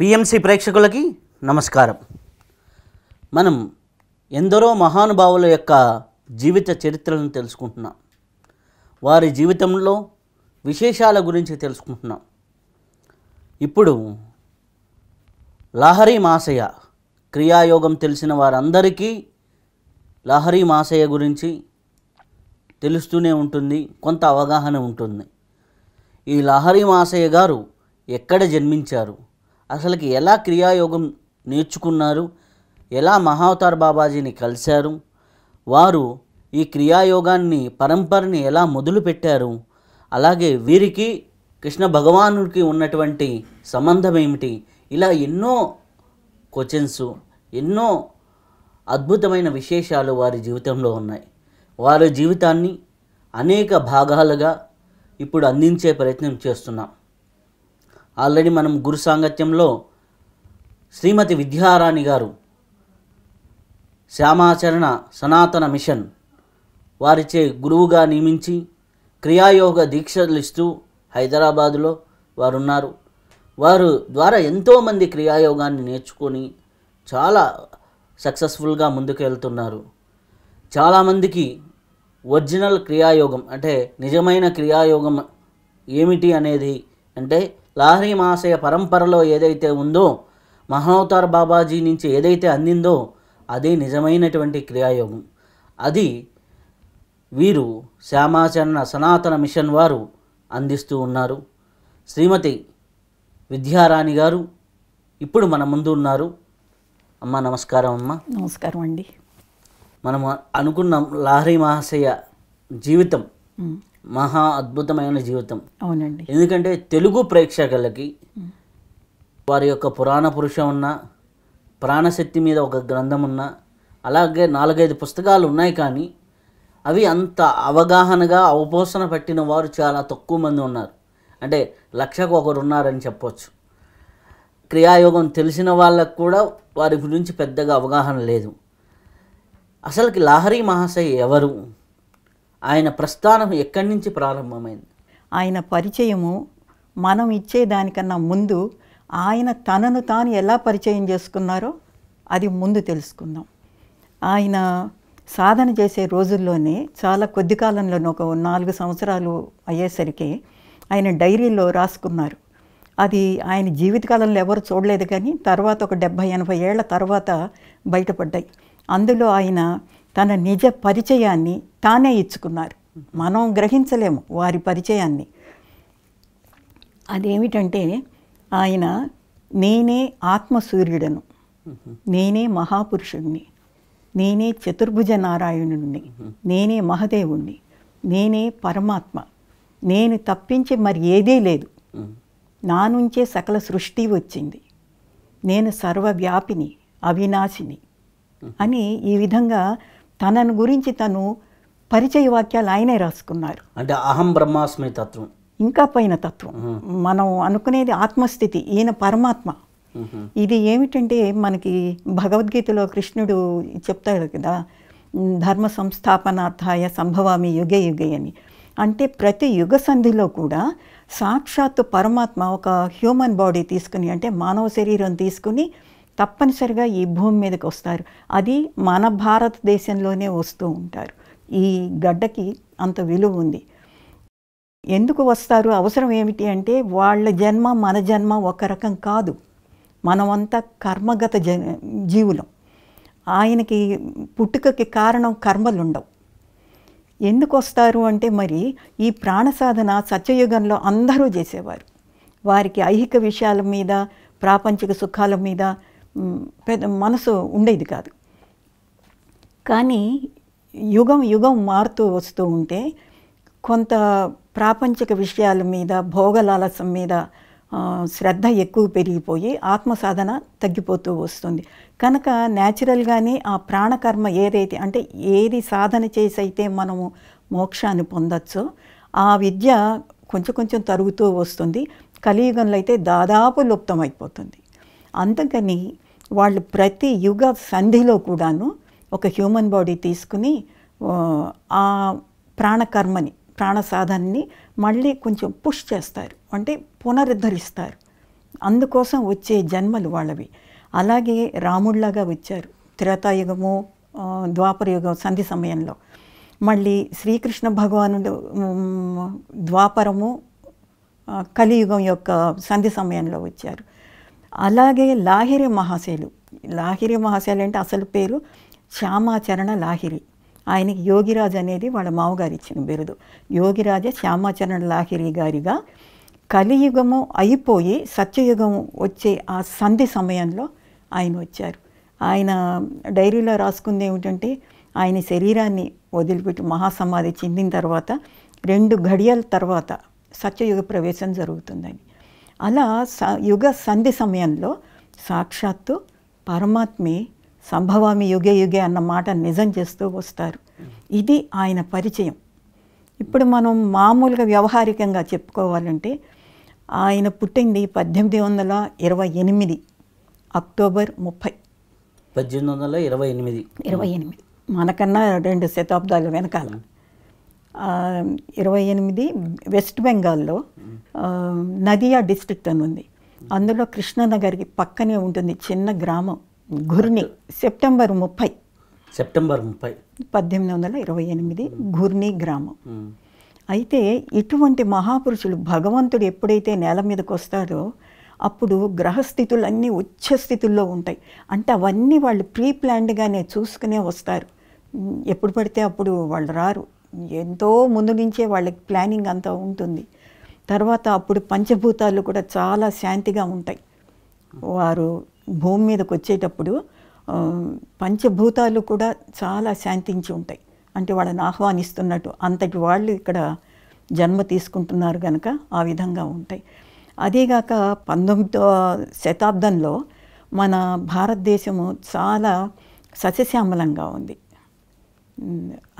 PMC ప్రేక్షకులకి నమస్కారం. మనం ఎందరో మహానుభావుల యొక్క జీవిత చరిత్రలను తెలుసుకుంటున్నాం. వారి జీవితంలో విశేషాల గురించి తెలుసుకుంటున్నాం. ఇప్పుడు లహరి మాసయ్య క్రియాయోగం తెలిసిన వారందరికీ లహరి మాసయ్య గురించి తెలుస్తూనే ఉంటుంది కొంత అవగాహన ఉంటుంది. ఈ లహరి మాసయ్య గారు ఎక్కడ జన్మించారు? అసలుకి ఎలా క్రియాయోగం నేర్చుకున్నారు? ఎలా మహావతార్ బాబాజీని కలిశారు? వారు ఈ క్రియాయోగాన్ని పరంపరని ఎలా మొదలుపెట్టారు అలాగే వీరికి కృష్ణ భగవానుడికి ఉన్నటువంటి సంబంధం ఏమిటి? ఇలా ఎన్నో క్వశ్చన్స్ ఎన్నో అద్భుతమైన విశేషాలు వారి జీవితంలో ఉన్నాయి. వారి జీవితాన్ని అనేక భాగాలుగా ఇప్పుడు అందించే ప్రయత్నం చేస్తున్నాం. ఆల్రెడీ మనం గురు సాంగత్యంలో శ్రీమతి విద్యారాణి గారు శ్యామాచరణ సనాతన మిషన్ వారిచే గురువుగా నియమించి క్రియాయోగ దీక్షలు ఇస్తూ హైదరాబాదులో వారు ఉన్నారు వారు ద్వారా ఎంతోమంది క్రియాయోగాన్ని నేర్చుకొని చాలా సక్సెస్ఫుల్గా ముందుకు వెళ్తున్నారు చాలామందికి ఒరిజినల్ క్రియాయోగం అంటే నిజమైన క్రియాయోగం ఏమిటి అనేది అంటే లాహరి మాసయ పరంపరలో ఏదైతే ఉందో మహావతార్ బాబాజీ నుంచి ఏదైతే అందిందో అదే నిజమైనటువంటి క్రియాయోగం. అది వీరు శ్యామాచరణ సనాతన మిషన్ వారు అందిస్తూ ఉన్నారు. శ్రీమతి విద్యారాణి గారు ఇప్పుడు మన ముందు ఉన్నారు. అమ్మ నమస్కారం అమ్మ. నమస్కారం అండి. మనం అనుకున్నాం లాహరి మహాశయ జీవితం. మహా అద్భుతమైన జీవితం. అవునండి. ఎందుకంటే తెలుగు ప్రేక్షకులకి వారి యొక్క పురాణ పురుషం ఉన్న ప్రాణశక్తి మీద ఒక గ్రంథం ఉన్న అలాగే నాలుగైదు పుస్తకాలు ఉన్నాయి కానీ అవి అంత అవగాహనగా అవపోసన పట్టిన వారు చాలా తక్కువ మంది ఉన్నారు. అంటే లక్షకు ఒకరు ఉన్నారని చెప్పొచ్చు. క్రియాయోగం తెలిసిన వాళ్ళకు కూడా వారి గురించి పెద్దగా అవగాహన లేదు. అసలుకి లాహరి మహాశయ ఎవరు? ఆయన ప్రస్థానం ఎక్కడి నుంచి ప్రారంభమైంది? ఆయన పరిచయము మనం ఇచ్చే దానికన్నా ముందు ఆయన తనను తాను ఎలా పరిచయం చేసుకున్నారో అది ముందు తెలుసుకుందాం. ఆయన సాధన చేసే రోజుల్లోనే చాలా కొద్ది కాలంలోనే ఒక నాలుగు సంవత్సరాలు అయ్యేసరికి ఆయన డైరీలో రాసుకున్నారు. అది ఆయన జీవితకాలంలో ఎవరు చూడలేదు కానీ తర్వాత ఒక డెబ్భై ఎనభై ఏళ్ళ తర్వాత బయటపడ్డాయి. అందులో ఆయన తన నిజ పరిచయాన్ని తానే ఇచ్చుకున్నారు. మనం గ్రహించలేము వారి పరిచయాన్ని. అదేమిటంటే ఆయన నేనే ఆత్మసూర్యుడను. నేనే మహాపురుషుడిని నేనే చతుర్భుజ నారాయణుడిని నేనే మహదేవుణ్ణి. నేనే పరమాత్మ. నేను తప్పించి మరి ఏదీ లేదు. నా నుంచే సకల సృష్టి వచ్చింది. నేను సర్వవ్యాపిని అవినాశిని అని ఈ విధంగా తనను గురించి తను పరిచయ వాక్యాలు ఆయనే రాసుకున్నారు. అంటే అహం బ్రహ్మాస్మి తత్వం. ఇంకా పైన తత్వం. మనం అనుకునేది ఆత్మస్థితి ఈయన పరమాత్మ. ఇది ఏమిటంటే మనకి భగవద్గీతలో కృష్ణుడు చెప్తాడు కదా ధర్మ సంస్థాపనార్థాయ సంభవామి యుగే యుగే అని. అంటే ప్రతి యుగ సంధిలో కూడా సాక్షాత్తు పరమాత్మ ఒక హ్యూమన్ బాడీ తీసుకుని అంటే మానవ శరీరం తీసుకుని తప్పనిసరిగా ఈ భూమి మీదకి వస్తారు. అది మన భారతదేశంలోనే వస్తూ ఉంటారు. ఈ గడ్డకి అంత విలువ ఉంది. ఎందుకు వస్తారు? అవసరం ఏమిటి అంటే వాళ్ళ జన్మ మన జన్మ ఒక రకం కాదు. మనమంతా కర్మగత జ జీవులం. ఆయనకి పుట్టుకకి కారణం కర్మలు ఉండవు ఎందుకు వస్తారు అంటే మరి ఈ ప్రాణ సాధన సత్యయుగంలో అందరూ చేసేవారు. వారికి ఐహిక విషయాల మీద ప్రాపంచిక సుఖాల మీద పెద్ద మనసు ఉండేది కాదు. కానీ యుగం యుగం మారుతూ వస్తూ ఉంటే కొంత ప్రాపంచిక విషయాల మీద భోగలాలసం మీద శ్రద్ధ ఎక్కువ పెరిగిపోయి ఆత్మ సాధన తగ్గిపోతూ వస్తుంది. కనుక న్యాచురల్గానే ఆ ప్రాణకర్మ ఏదైతే అంటే ఏది సాధన చేసి అయితే మనము మోక్షాన్ని పొందొచ్చో ఆ విద్య కొంచెం కొంచెం తరుగుతూ వస్తుంది. కలియుగంలో అయితే దాదాపు లుప్తమైపోతుంది. అందుకని వాళ్ళు ప్రతి యుగ సంధిలో కూడాను ఒక హ్యూమన్ బాడీ తీసుకుని ఆ, ప్రాణకర్మని ప్రాణ సాధనని మళ్ళీ కొంచెం పుష్ చేస్తారు. అంటే పునరుద్ధరిస్తారు. అందుకోసం వచ్చే జన్మలు వాళ్ళవి. అలాగే రాముడిలాగా వచ్చారు. త్రేతాయుగము ద్వాపరయుగం సంధి సమయంలో. మళ్ళీ శ్రీకృష్ణ భగవానుడు ద్వాపరము కలియుగం యొక్క సంధి సమయంలో వచ్చారు. అలాగే లాహిరి మహాశయులు లాహిరి మహాశయులు అంటే అసలు పేరు శ్యామాచరణ లాహిరి. ఆయనకి యోగిరాజ్ అనేది వాళ్ళ మామగారు ఇచ్చిన బిరుదు. యోగిరాజ శ్యామాచరణ లాహిరి గారిగా కలియుగము అయిపోయి సత్యయుగం వచ్చే ఆ సంధి సమయంలో ఆయన వచ్చారు. ఆయన డైరీలో రాసుకుంది ఏమిటంటే ఆయన శరీరాన్ని వదిలిపెట్టి మహాసమాధి చెందిన తర్వాత రెండు ఘడియల తర్వాత సత్యయుగ ప్రవేశం జరుగుతుందని. అలా స యుగ సంధి సమయంలో సాక్షాత్తు పరమాత్మే సంభవామి యుగే యుగే అన్న మాట నిజం చేస్తూ వస్తారు. ఇది ఆయన పరిచయం. ఇప్పుడు మనం మామూలుగా వ్యవహారికంగా చెప్పుకోవాలంటే ఆయన పుట్టింది పద్దెనిమిది వందల ఇరవై ఎనిమిది అక్టోబర్ ముప్పై. పద్దెనిమిది వందల ఇరవై ఎనిమిది. ఇరవై ఎనిమిది. మనకన్నా రెండు శతాబ్దాలు వెనకాల. ఇరవై ఎనిమిది వెస్ట్ బెంగాల్లో నదియా డిస్ట్రిక్ట్ అని ఉంది. అందులో కృష్ణనగర్కి పక్కనే ఉంటుంది చిన్న గ్రామం గుర్ని సెప్టెంబర్ ముప్పై. సెప్టెంబర్ ముప్పై. పద్దెనిమిది వందల ఇరవై ఎనిమిది గుర్ని గ్రామం. అయితే ఇటువంటి మహాపురుషులు భగవంతుడు ఎప్పుడైతే నేల మీదకి వస్తాడో అప్పుడు గ్రహస్థితులు అన్నీ ఉచ్చ స్థితుల్లో ఉంటాయి. అంటే అవన్నీ వాళ్ళు ప్రీ ప్లాన్డ్గానే చూసుకునే వస్తారు. ఎప్పుడు పడితే అప్పుడు వాళ్ళు రారు. ఎంతో ముందు నుంచే వాళ్ళకి ప్లానింగ్ అంతా ఉంటుంది. తర్వాత అప్పుడు పంచభూతాలు కూడా చాలా శాంతిగా ఉంటాయి. వారు భూమి మీదకి వచ్చేటప్పుడు పంచభూతాలు కూడా చాలా శాంతించి ఉంటాయి. అంటే వాళ్ళని ఆహ్వానిస్తున్నట్టు అంతటి వాళ్ళు ఇక్కడ జన్మ తీసుకుంటున్నారు కనుక ఆ విధంగా ఉంటాయి. అదేగాక పంతొమ్మిదో శతాబ్దంలో మన భారతదేశము చాలా సస్యశ్యామలంగా ఉంది.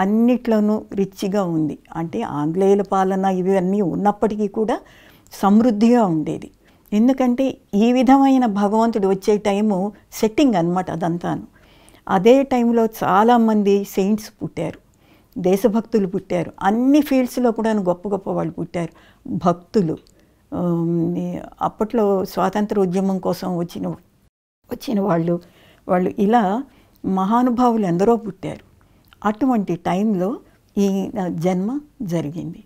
అన్నిట్లోనూ రిచ్గా ఉంది. అంటే ఆంగ్లేయుల పాలన ఇవన్నీ ఉన్నప్పటికీ కూడా సమృద్ధిగా ఉండేది. ఎందుకంటే ఈ విధమైన భగవంతుడు వచ్చే టైము సెట్టింగ్ అనమాట అదంతాను. అదే టైంలో చాలామంది సెయింట్స్ పుట్టారు. దేశభక్తులు పుట్టారు. అన్ని ఫీల్డ్స్లో కూడా గొప్ప గొప్ప వాళ్ళు పుట్టారు. భక్తులు. అప్పట్లో స్వాతంత్ర ఉద్యమం కోసం వచ్చిన వచ్చిన వాళ్ళు వాళ్ళు ఇలా మహానుభావులు ఎందరో పుట్టారు. అటువంటి టైంలో ఈ జన్మ జరిగింది.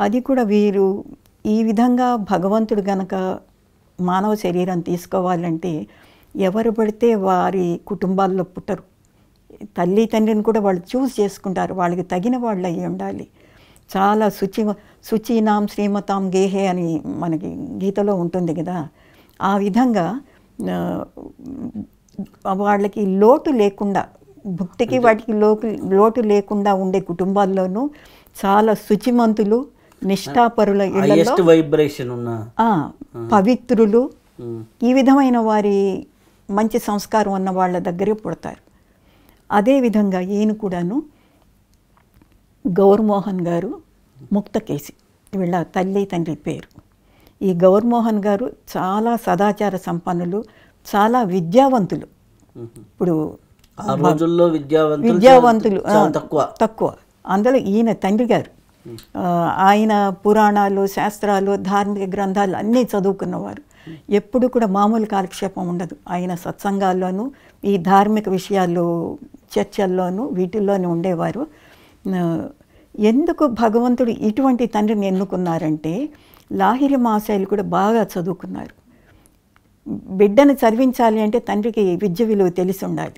అది కూడా వీరు ఈ విధంగా భగవంతుడు గనక మానవ శరీరం తీసుకోవాలంటే ఎవరు పడితే వారి కుటుంబాల్లో పుట్టరు. తల్లి తండ్రిని కూడా వాళ్ళు చూస్ చేసుకుంటారు. వాళ్ళకి తగిన వాళ్ళు అయి ఉండాలి. చాలా శుచి శుచీనాం శ్రీమతాం గేహే అని మనకి గీతలో ఉంటుంది కదా. ఆ విధంగా వాళ్ళకి లోటు లేకుండా భక్తికి వాటికి లోటు లోటు లేకుండా ఉండే కుటుంబాల్లోనూ చాలా శుచిమంతులు నిష్ఠాపరుల వైబ్రేషన్ ఉన్న పవిత్రులు. ఈ విధమైన వారి మంచి సంస్కారం ఉన్న వాళ్ళ దగ్గరే పుడతారు అదేవిధంగా ఈయన కూడాను గౌర్మోహన్ గారు ముక్తకేసి వీళ్ళ తల్లి తండ్రి పేరు ఈ గౌర్మోహన్ గారు చాలా సదాచార సంపన్నులు చాలా విద్యావంతులు. ఇప్పుడు ఆ రోజుల్లో విద్యావంతులు విద్యావంతులు తక్కువ. తక్కువ. అందులో ఈయన తండ్రి గారు. ఆయన పురాణాలు శాస్త్రాలు ధార్మిక గ్రంథాలు అన్నీ చదువుకున్నవారు. ఎప్పుడు కూడా మామూలు కాలక్షేపం ఉండదు. ఆయన సత్సంగాల్లోనూ ఈ ధార్మిక విషయాలు చర్చల్లోనూ వీటిల్లోనూ ఉండేవారు. ఎందుకు భగవంతుడు ఇటువంటి తండ్రిని ఎన్నుకున్నారంటే లాహిరి మాసాయిలు కూడా బాగా చదువుకున్నారు. బిడ్డను చదివించాలి అంటే తండ్రికి విద్య విలువ తెలిసి ఉండాలి.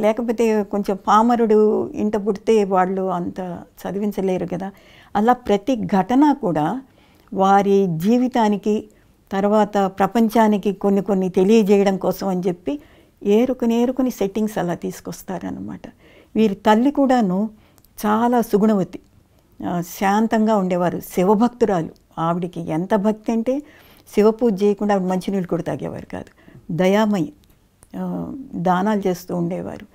లేకపోతే కొంచెం పామరుడు ఇంట పుడితే వాళ్ళు అంత చదివించలేరు కదా. అలా ప్రతి ఘటన కూడా వారి జీవితానికి తర్వాత ప్రపంచానికి కొన్ని కొన్ని తెలియజేయడం కోసం అని చెప్పి ఏరుకుని ఏరుకుని సెట్టింగ్స్ అలా తీసుకొస్తారనమాట వీరి తల్లి కూడాను చాలా సుగుణవతి. శాంతంగా ఉండేవారు శివభక్తురాలు. ఆవిడికి ఎంత భక్తి అంటే శివ పూజ చేయకుండా ఆవిడ మంచినీళ్ళు కూడా తాగేవారు కాదు. దయామయి. దానాలు చేస్తూ ఉండేవారు.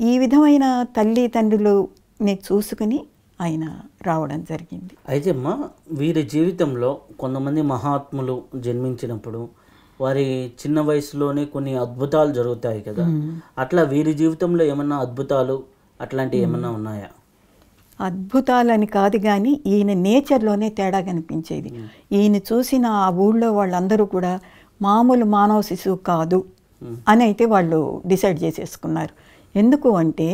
ఈ విధమైన తల్లి తండ్రులని చూసుకుని ఆయన రావడం జరిగింది. అయితే అమ్మా వీరి జీవితంలో కొంతమంది మహాత్ములు జన్మించినప్పుడు వారి చిన్న వయసులోనే కొన్ని అద్భుతాలు జరుగుతాయి కదా. అట్లా వీరి జీవితంలో ఏమన్నా అద్భుతాలు అట్లాంటివి ఏమన్నా ఉన్నాయా? అద్భుతాలని కాదు కానీ ఈయన నేచర్లోనే తేడా కనిపించేది. ఈయన చూసిన ఆ ఊళ్ళో వాళ్ళందరూ కూడా మామూలు మానవ శిశువు కాదు. అని అయితే వాళ్ళు డిసైడ్ చేసేసుకున్నారు. ఎందుకు అంటే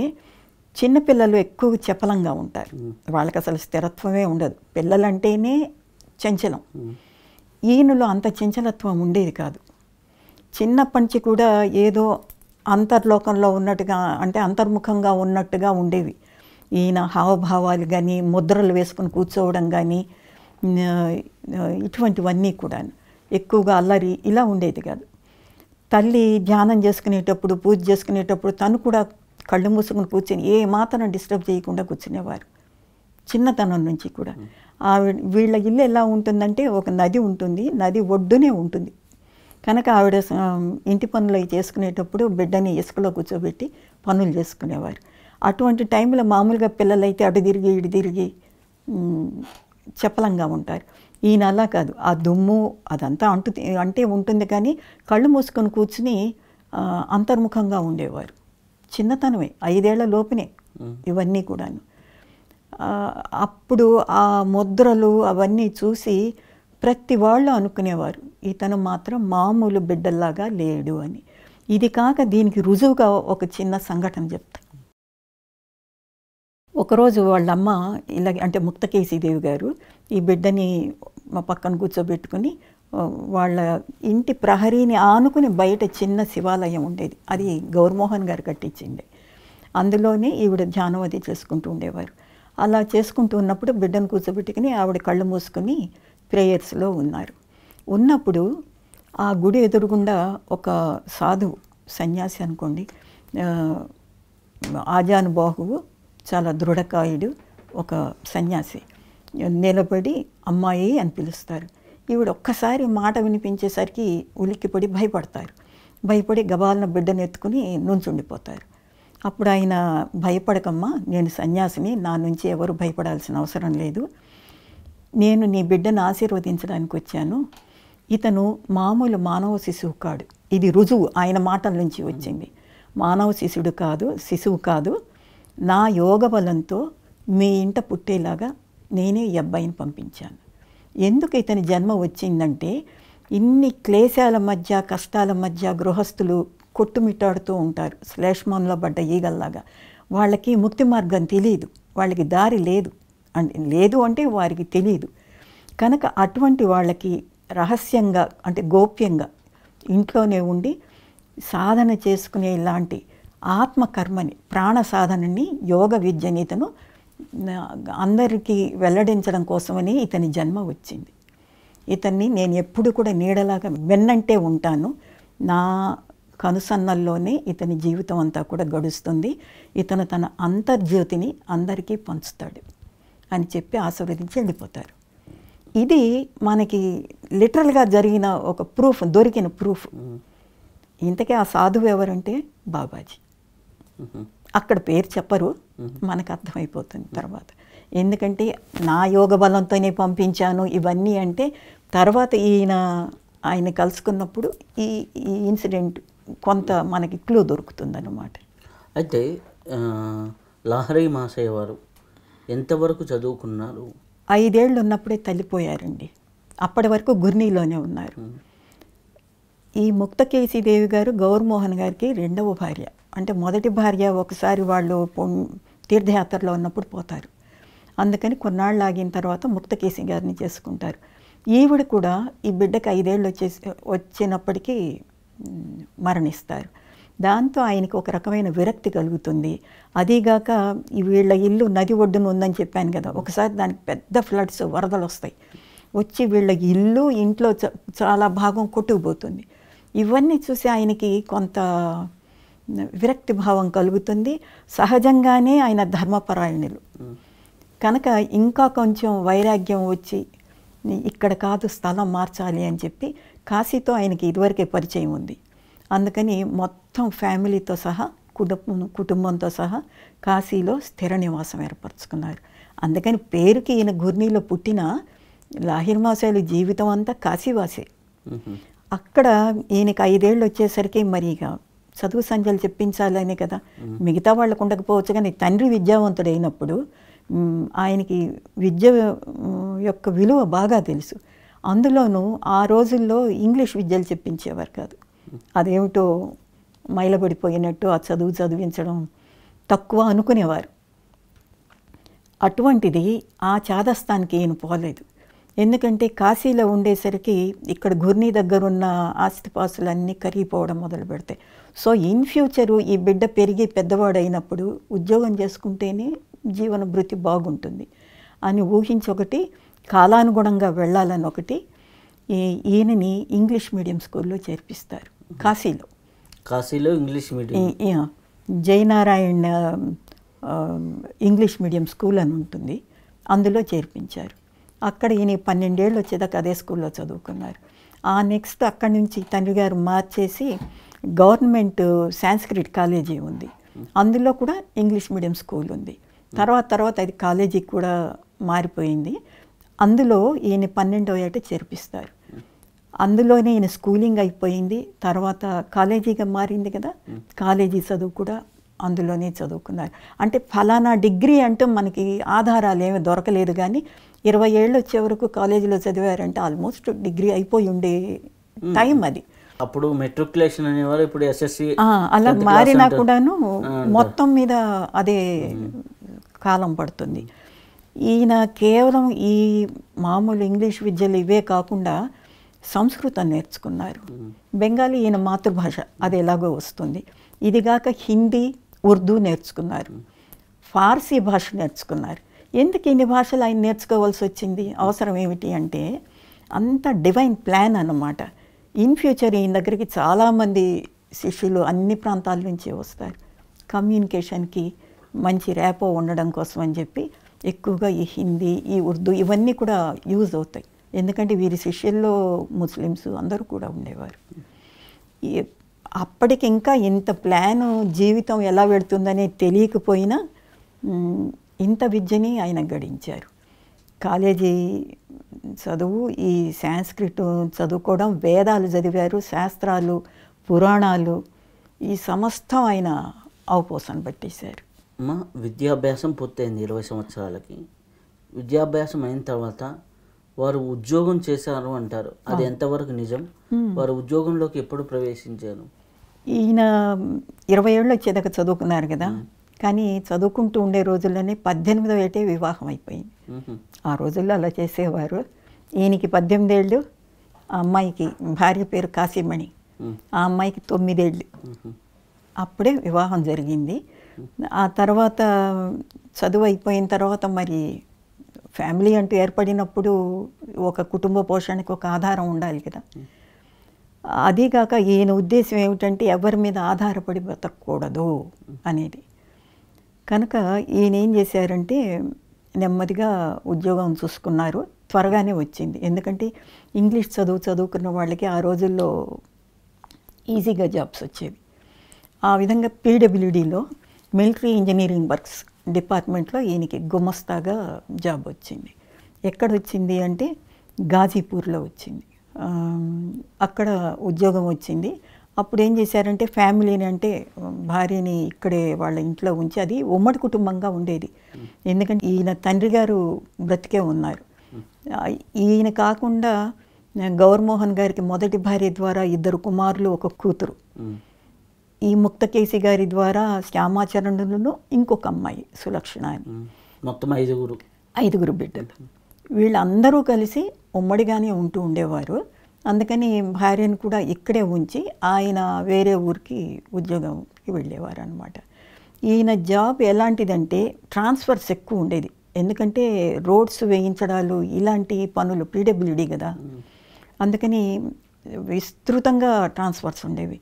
చిన్నపిల్లలు ఎక్కువ చపలంగా ఉంటారు. వాళ్ళకి అసలు స్థిరత్వమే ఉండదు. పిల్లలంటేనే చంచలం. ఈయనలో అంత చంచలత్వం ఉండేది కాదు. చిన్నప్పటి నుంచి కూడా ఏదో అంతర్లోకంలో ఉన్నట్టుగా అంటే అంతర్ముఖంగా ఉన్నట్టుగా ఉండేవి. ఈయన హావభావాలు కానీ ముద్రలు వేసుకుని కూర్చోవడం కానీ ఇటువంటివన్నీ కూడా ఎక్కువగా అల్లరి ఇలా ఉండేది కాదు. తల్లి ధ్యానం చేసుకునేటప్పుడు పూజ చేసుకునేటప్పుడు తను కూడా కళ్ళు మూసుకుని కూర్చొని ఏ మాత్రం డిస్టర్బ్ చేయకుండా కూర్చునేవారు. చిన్నతనం నుంచి కూడా. ఆవిడ వీళ్ళ ఇల్లు ఎలా ఉంటుందంటే ఒక నది ఉంటుంది. నది ఒడ్డునే ఉంటుంది. కనుక ఆవిడ ఇంటి పనులు చేసుకునేటప్పుడు బిడ్డని ఇసుకలో కూర్చోబెట్టి పనులు చేసుకునేవారు. అటువంటి టైంలో మామూలుగా పిల్లలైతే అటు తిరిగి ఇటు తిరిగి చపలంగా ఉంటారు. ఈయన అలా కాదు. ఆ దుమ్ము అదంతా అంటు అంటే ఉంటుంది కానీ కళ్ళు మూసుకొని కూర్చుని అంతర్ముఖంగా ఉండేవారు. చిన్నతనమే ఐదేళ్ళ లోపునే ఇవన్నీ కూడాను. అప్పుడు ఆ ముద్రలు అవన్నీ చూసి ప్రతి వాళ్ళు అనుకునేవారు ఇతను మాత్రం మామూలు బిడ్డల్లాగా లేడు అని. ఇది కాక దీనికి రుజువుగా ఒక చిన్న సంఘటన చెప్తా. ఒకరోజు వాళ్ళమ్మ ఇలాగే అంటే ముక్తకేశీదేవి గారు ఈ బిడ్డని మా పక్కన కూర్చోబెట్టుకుని వాళ్ళ ఇంటి ప్రహరీని ఆనుకుని బయట చిన్న శివాలయం ఉండేది. అది గౌర్మోహన్ గారు కట్టించింది. అందులోనే ఈవిడ ధ్యానం అది చేసుకుంటూ ఉండేవారు. అలా చేసుకుంటూ ఉన్నప్పుడు బిడ్డను కూర్చోబెట్టుకుని ఆవిడ కళ్ళు మూసుకొని ప్రేయర్స్లో ఉన్నారు. ఉన్నప్పుడు ఆ గుడి ఎదురుగుండా ఒక సాధువు సన్యాసి అనుకోండి ఆజాను ఆజానుబాహువు చాలా దృఢకాయుడు ఒక సన్యాసి. నిలబడి అమ్మాయి అని పిలుస్తారు. ఈవిడ ఒక్కసారి మాట వినిపించేసరికి ఉలిక్కిపడి భయపడతారు. భయపడి గబాలన బిడ్డను ఎత్తుకుని నుంచుండిపోతారు. అప్పుడు ఆయన భయపడకమ్మా నేను సన్యాసిని నా నుంచి ఎవరు భయపడాల్సిన అవసరం లేదు. నేను నీ బిడ్డను ఆశీర్వదించడానికి వచ్చాను ఇతను మామూలు మానవ శిశువు కాడు. ఇది రుజువు. ఆయన మాటల నుంచి వచ్చింది. మానవ శిశుడు కాదు శిశువు కాదు. నా యోగ బలంతో మీ ఇంట పుట్టేలాగా నేనే ఈ అబ్బాయిని పంపించాను. ఎందుకు ఇతని జన్మ వచ్చిందంటే ఇన్ని క్లేశాల మధ్య కష్టాల మధ్య గృహస్థులు కొట్టుమిట్టాడుతూ ఉంటారు. శ్లేష్మంలో పడ్డ ఈగల్లాగా. వాళ్ళకి ముక్తి మార్గం తెలియదు వాళ్ళకి దారి లేదు. అంటే లేదు అంటే వారికి తెలియదు కనుక అటువంటి వాళ్ళకి రహస్యంగా అంటే గోప్యంగా ఇంట్లోనే ఉండి సాధన చేసుకునే ఇలాంటి ఆత్మకర్మని ప్రాణ సాధనని యోగ విద్యని ఇతను అందరికీ వెల్లడించడం కోసమని ఇతని జన్మ వచ్చింది. ఇతన్ని నేను ఎప్పుడు కూడా నీడలాగా వెన్నంటే ఉంటాను. నా కనుసన్నల్లోనే ఇతని జీవితం అంతా కూడా గడుస్తుంది. ఇతను తన అంతర్జ్యోతిని అందరికీ పంచుతాడు అని చెప్పి ఆశీర్వదించి వెళ్ళిపోతారు. ఇది మనకి లిటరల్గా జరిగిన ఒక ప్రూఫ్ దొరికిన ప్రూఫ్. ఇంతకీ ఆ సాధువు ఎవరంటే బాబాజీ. అక్కడ పేరు చెప్పరు. మనకు అర్థమైపోతుంది తర్వాత. ఎందుకంటే నా యోగ బలంతోనే పంపించాను ఇవన్నీ అంటే తర్వాత ఈయన ఆయన కలుసుకున్నప్పుడు ఈ ఈ ఇన్సిడెంట్ కొంత మనకి క్లూ దొరుకుతుందన్నమాట. అయితే లహరి మాసయ్య వారు ఎంతవరకు చదువుకున్నారు? ఐదేళ్ళు ఉన్నప్పుడే తల్లిపోయారండి. అప్పటి వరకు గుర్నీలోనే ఉన్నారు. ఈ ముక్తకేశీదేవి గారు గౌరమోహన్ గారికి రెండవ భార్య. అంటే మొదటి భార్య ఒకసారి వాళ్ళు తీర్థయాత్రలో ఉన్నప్పుడు పోతారు. అందుకని కొన్నాళ్ళు ఆగిన తర్వాత ముక్తకేశి గారిని చేసుకుంటారు. ఈవిడ కూడా ఈ బిడ్డకి ఐదేళ్ళు వచ్చేసి వచ్చినప్పటికీ మరణిస్తారు. దాంతో ఆయనకు ఒక రకమైన విరక్తి కలుగుతుంది. అదీగాక వీళ్ళ ఇల్లు నది ఒడ్డున ఉందని చెప్పాను కదా ఒకసారి దానికి పెద్ద ఫ్లడ్స్ వరదలు వస్తాయి. వచ్చి వీళ్ళ ఇల్లు ఇంట్లో చ- చాలా భాగం కొట్టుకుపోతుంది. ఇవన్నీ చూసి ఆయనకి కొంత విరక్తి భావం కలుగుతుంది. సహజంగానే ఆయన ధర్మపరాయణులు. కనుక ఇంకా కొంచెం వైరాగ్యం వచ్చి ఇక్కడ కాదు స్థలం మార్చాలి అని చెప్పి కాశీతో ఆయనకి ఇదివరకే పరిచయం ఉంది. అందుకని మొత్తం ఫ్యామిలీతో సహా కుటుంబం కుటుంబంతో సహా కాశీలో స్థిర నివాసం ఏర్పరచుకున్నారు. అందుకని పేరుకి ఈయన గుర్నీలో పుట్టిన లాహిర్ జీవితం అంతా కాశీవాసే. అక్కడ ఈయనకి ఐదేళ్ళు వచ్చేసరికి మరి ఇక చదువు సంఖ్యలు చెప్పించాలనే కదా. మిగతా వాళ్ళకు ఉండకపోవచ్చు కానీ తండ్రి విద్యావంతుడైనప్పుడు అయినప్పుడు ఆయనకి విద్య యొక్క విలువ బాగా తెలుసు. అందులోనూ ఆ రోజుల్లో ఇంగ్లీష్ విద్యలు చెప్పించేవారు కాదు. అదేమిటో మైలబడిపోయినట్టు ఆ చదువు చదివించడం తక్కువ అనుకునేవారు. అటువంటిది ఆ చాదస్తానికి ఈయన పోలేదు. ఎందుకంటే కాశీలో ఉండేసరికి ఇక్కడ గుర్ని దగ్గర ఉన్న కరిగిపోవడం మొదలు పెడతాయి సో ఇన్ ఫ్యూచరు ఈ బిడ్డ పెరిగి పెద్దవాడైనప్పుడు ఉద్యోగం చేసుకుంటేనే జీవన భృతి బాగుంటుంది. అని ఊహించి ఒకటి కాలానుగుణంగా వెళ్ళాలని ఒకటి ఈ- ఈయనని ఇంగ్లీష్ మీడియం స్కూల్లో చేర్పిస్తారు. కాశీలో. కాశీలో English medium. Jayanarayana English medium school అని ఉంటుంది. అందులో చేర్పించారు. అక్కడ ఈయన పన్నెండేళ్ళు వచ్చేదాకా అదే స్కూల్లో చదువుకున్నారు. ఆ నెక్స్ట్ అక్కడి నుంచి తండ్రి గారు మార్చేసి గవర్నమెంట్ సాంస్క్రిట్ కాలేజీ ఉంది. అందులో కూడా ఇంగ్లీష్ మీడియం స్కూల్ ఉంది. తర్వాత తర్వాత అది కాలేజీకి కూడా మారిపోయింది. అందులో ఈయన పన్నెండో ఏట చేర్పిస్తారు. అందులోనే ఈయన స్కూలింగ్ అయిపోయింది. తర్వాత కాలేజీగా మారింది కదా. కాలేజీ చదువు కూడా అందులోనే చదువుకున్నారు. అంటే ఫలానా డిగ్రీ అంటూ మనకి ఆధారాలు ఏమీ దొరకలేదు కానీ ఇరవై ఏళ్ళు వచ్చే వరకు కాలేజీలో చదివారంటే ఆల్మోస్ట్ డిగ్రీ అయిపోయి ఉండే టైం అది. అప్పుడు మెట్రికులేషన్ అనేవారు ఇప్పుడు ఎస్ఎస్సి అలా మారినా కూడాను మొత్తం మీద అదే కాలం పడుతుంది. ఈయన కేవలం ఈ మామూలు ఇంగ్లీష్ విద్యలు ఇవే కాకుండా సంస్కృతం నేర్చుకున్నారు. బెంగాలీ ఈయన మాతృభాష అది ఎలాగో వస్తుంది. ఇదిగాక హిందీ ఉర్దూ నేర్చుకున్నారు. ఫార్సీ భాష నేర్చుకున్నారు. ఎందుకు ఇన్ని భాషలు ఆయన నేర్చుకోవాల్సి వచ్చింది? అవసరం ఏమిటి అంటే అంత డివైన్ ప్లాన్ అన్నమాట. ఇన్ ఫ్యూచర్ ఈయన దగ్గరికి చాలామంది శిష్యులు అన్ని ప్రాంతాల నుంచి వస్తారు. కమ్యూనికేషన్కి మంచి ర్యాపో ఉండడం కోసం అని చెప్పి ఎక్కువగా ఈ హిందీ ఈ ఉర్దూ ఇవన్నీ కూడా యూజ్ అవుతాయి. ఎందుకంటే వీరి శిష్యుల్లో ముస్లిమ్స్ అందరూ కూడా ఉండేవారు. ఈ- అప్పటికి ఇంకా ఇంత ప్లాను జీవితం ఎలా పెడుతుందనే తెలియకపోయినా ఇంత విద్యని ఆయన గడించారు. కాలేజీ చదువు ఈ సాంస్క్రిట్ చదువుకోవడం వేదాలు చదివారు శాస్త్రాలు పురాణాలు ఈ సమస్తం ఆయన అవపోసన పట్టేశారు. అమ్మ విద్యాభ్యాసం పూర్తయింది ఇరవై సంవత్సరాలకి. విద్యాభ్యాసం అయిన తర్వాత వారు ఉద్యోగం చేశారు అంటారు. అది ఎంతవరకు నిజం? వారు ఉద్యోగంలోకి ఎప్పుడు ప్రవేశించారు? ఈయన ఇరవై ఏళ్ళు వచ్చేదాకా చదువుకున్నారు కదా. కానీ చదువుకుంటూ ఉండే రోజుల్లోనే పద్దెనిమిదో ఏటే వివాహం అయిపోయింది. ఆ రోజుల్లో అలా చేసేవారు. ఈయనకి పద్దెనిమిది ఏళ్ళు ఆ అమ్మాయికి భార్య పేరు కాశీమణి. ఆ అమ్మాయికి తొమ్మిదేళ్ళు. మ్మ్. అప్పుడే వివాహం జరిగింది. ఆ తర్వాత చదువు అయిపోయిన తర్వాత మరి ఫ్యామిలీ అంటూ ఏర్పడినప్పుడు ఒక కుటుంబ పోషణకి ఒక ఆధారం ఉండాలి కదా. అదీగాక ఈయన ఉద్దేశం ఏమిటంటే ఎవరి మీద ఆధారపడి బతకూడదు అనేది. కనుక ఈయన ఏం చేశారంటే నెమ్మదిగా ఉద్యోగం చూసుకున్నారు. త్వరగానే వచ్చింది. ఎందుకంటే ఇంగ్లీష్ చదువు చదువుకున్న వాళ్ళకి ఆ రోజుల్లో ఈజీగా జాబ్స్ వచ్చేవి. ఆ విధంగా పీడబ్ల్యూడీలో మిలిటరీ ఇంజనీరింగ్ వర్క్స్ డిపార్ట్మెంట్లో ఈయనకి గుమస్తాగా జాబ్ వచ్చింది. ఎక్కడ వచ్చింది అంటే గాజీపూర్లో వచ్చింది. అక్కడ ఉద్యోగం వచ్చింది. అప్పుడు ఏం చేశారంటే ఫ్యామిలీని అంటే భార్యని ఇక్కడే వాళ్ళ ఇంట్లో ఉంచి అది ఉమ్మడి కుటుంబంగా ఉండేది. ఎందుకంటే ఈయన తండ్రి గారు బ్రతికే ఉన్నారు. ఈయన కాకుండా గౌర్మోహన్ గారికి మొదటి భార్య ద్వారా ఇద్దరు కుమారులు ఒక కూతురు. ఈ ముక్తకేసి గారి ద్వారా శ్యామాచరణులను ఇంకొక అమ్మాయి సులక్షణ అని. మొత్తం ఐదుగురు. ఐదుగురు బిడ్డలు. వీళ్ళందరూ కలిసి ఉమ్మడిగానే ఉంటూ ఉండేవారు. అందుకని భార్యను కూడా ఇక్కడే ఉంచి ఆయన వేరే ఊరికి ఉద్యోగంకి వెళ్ళేవారు అనమాట ఈయన జాబ్ ఎలాంటిదంటే ట్రాన్స్ఫర్స్ ఎక్కువ ఉండేది. ఎందుకంటే రోడ్స్ వేయించడాలు ఇలాంటి పనులు పీడబ్ల్యూడి కదా. అందుకని విస్తృతంగా ట్రాన్స్ఫర్స్ ఉండేవి.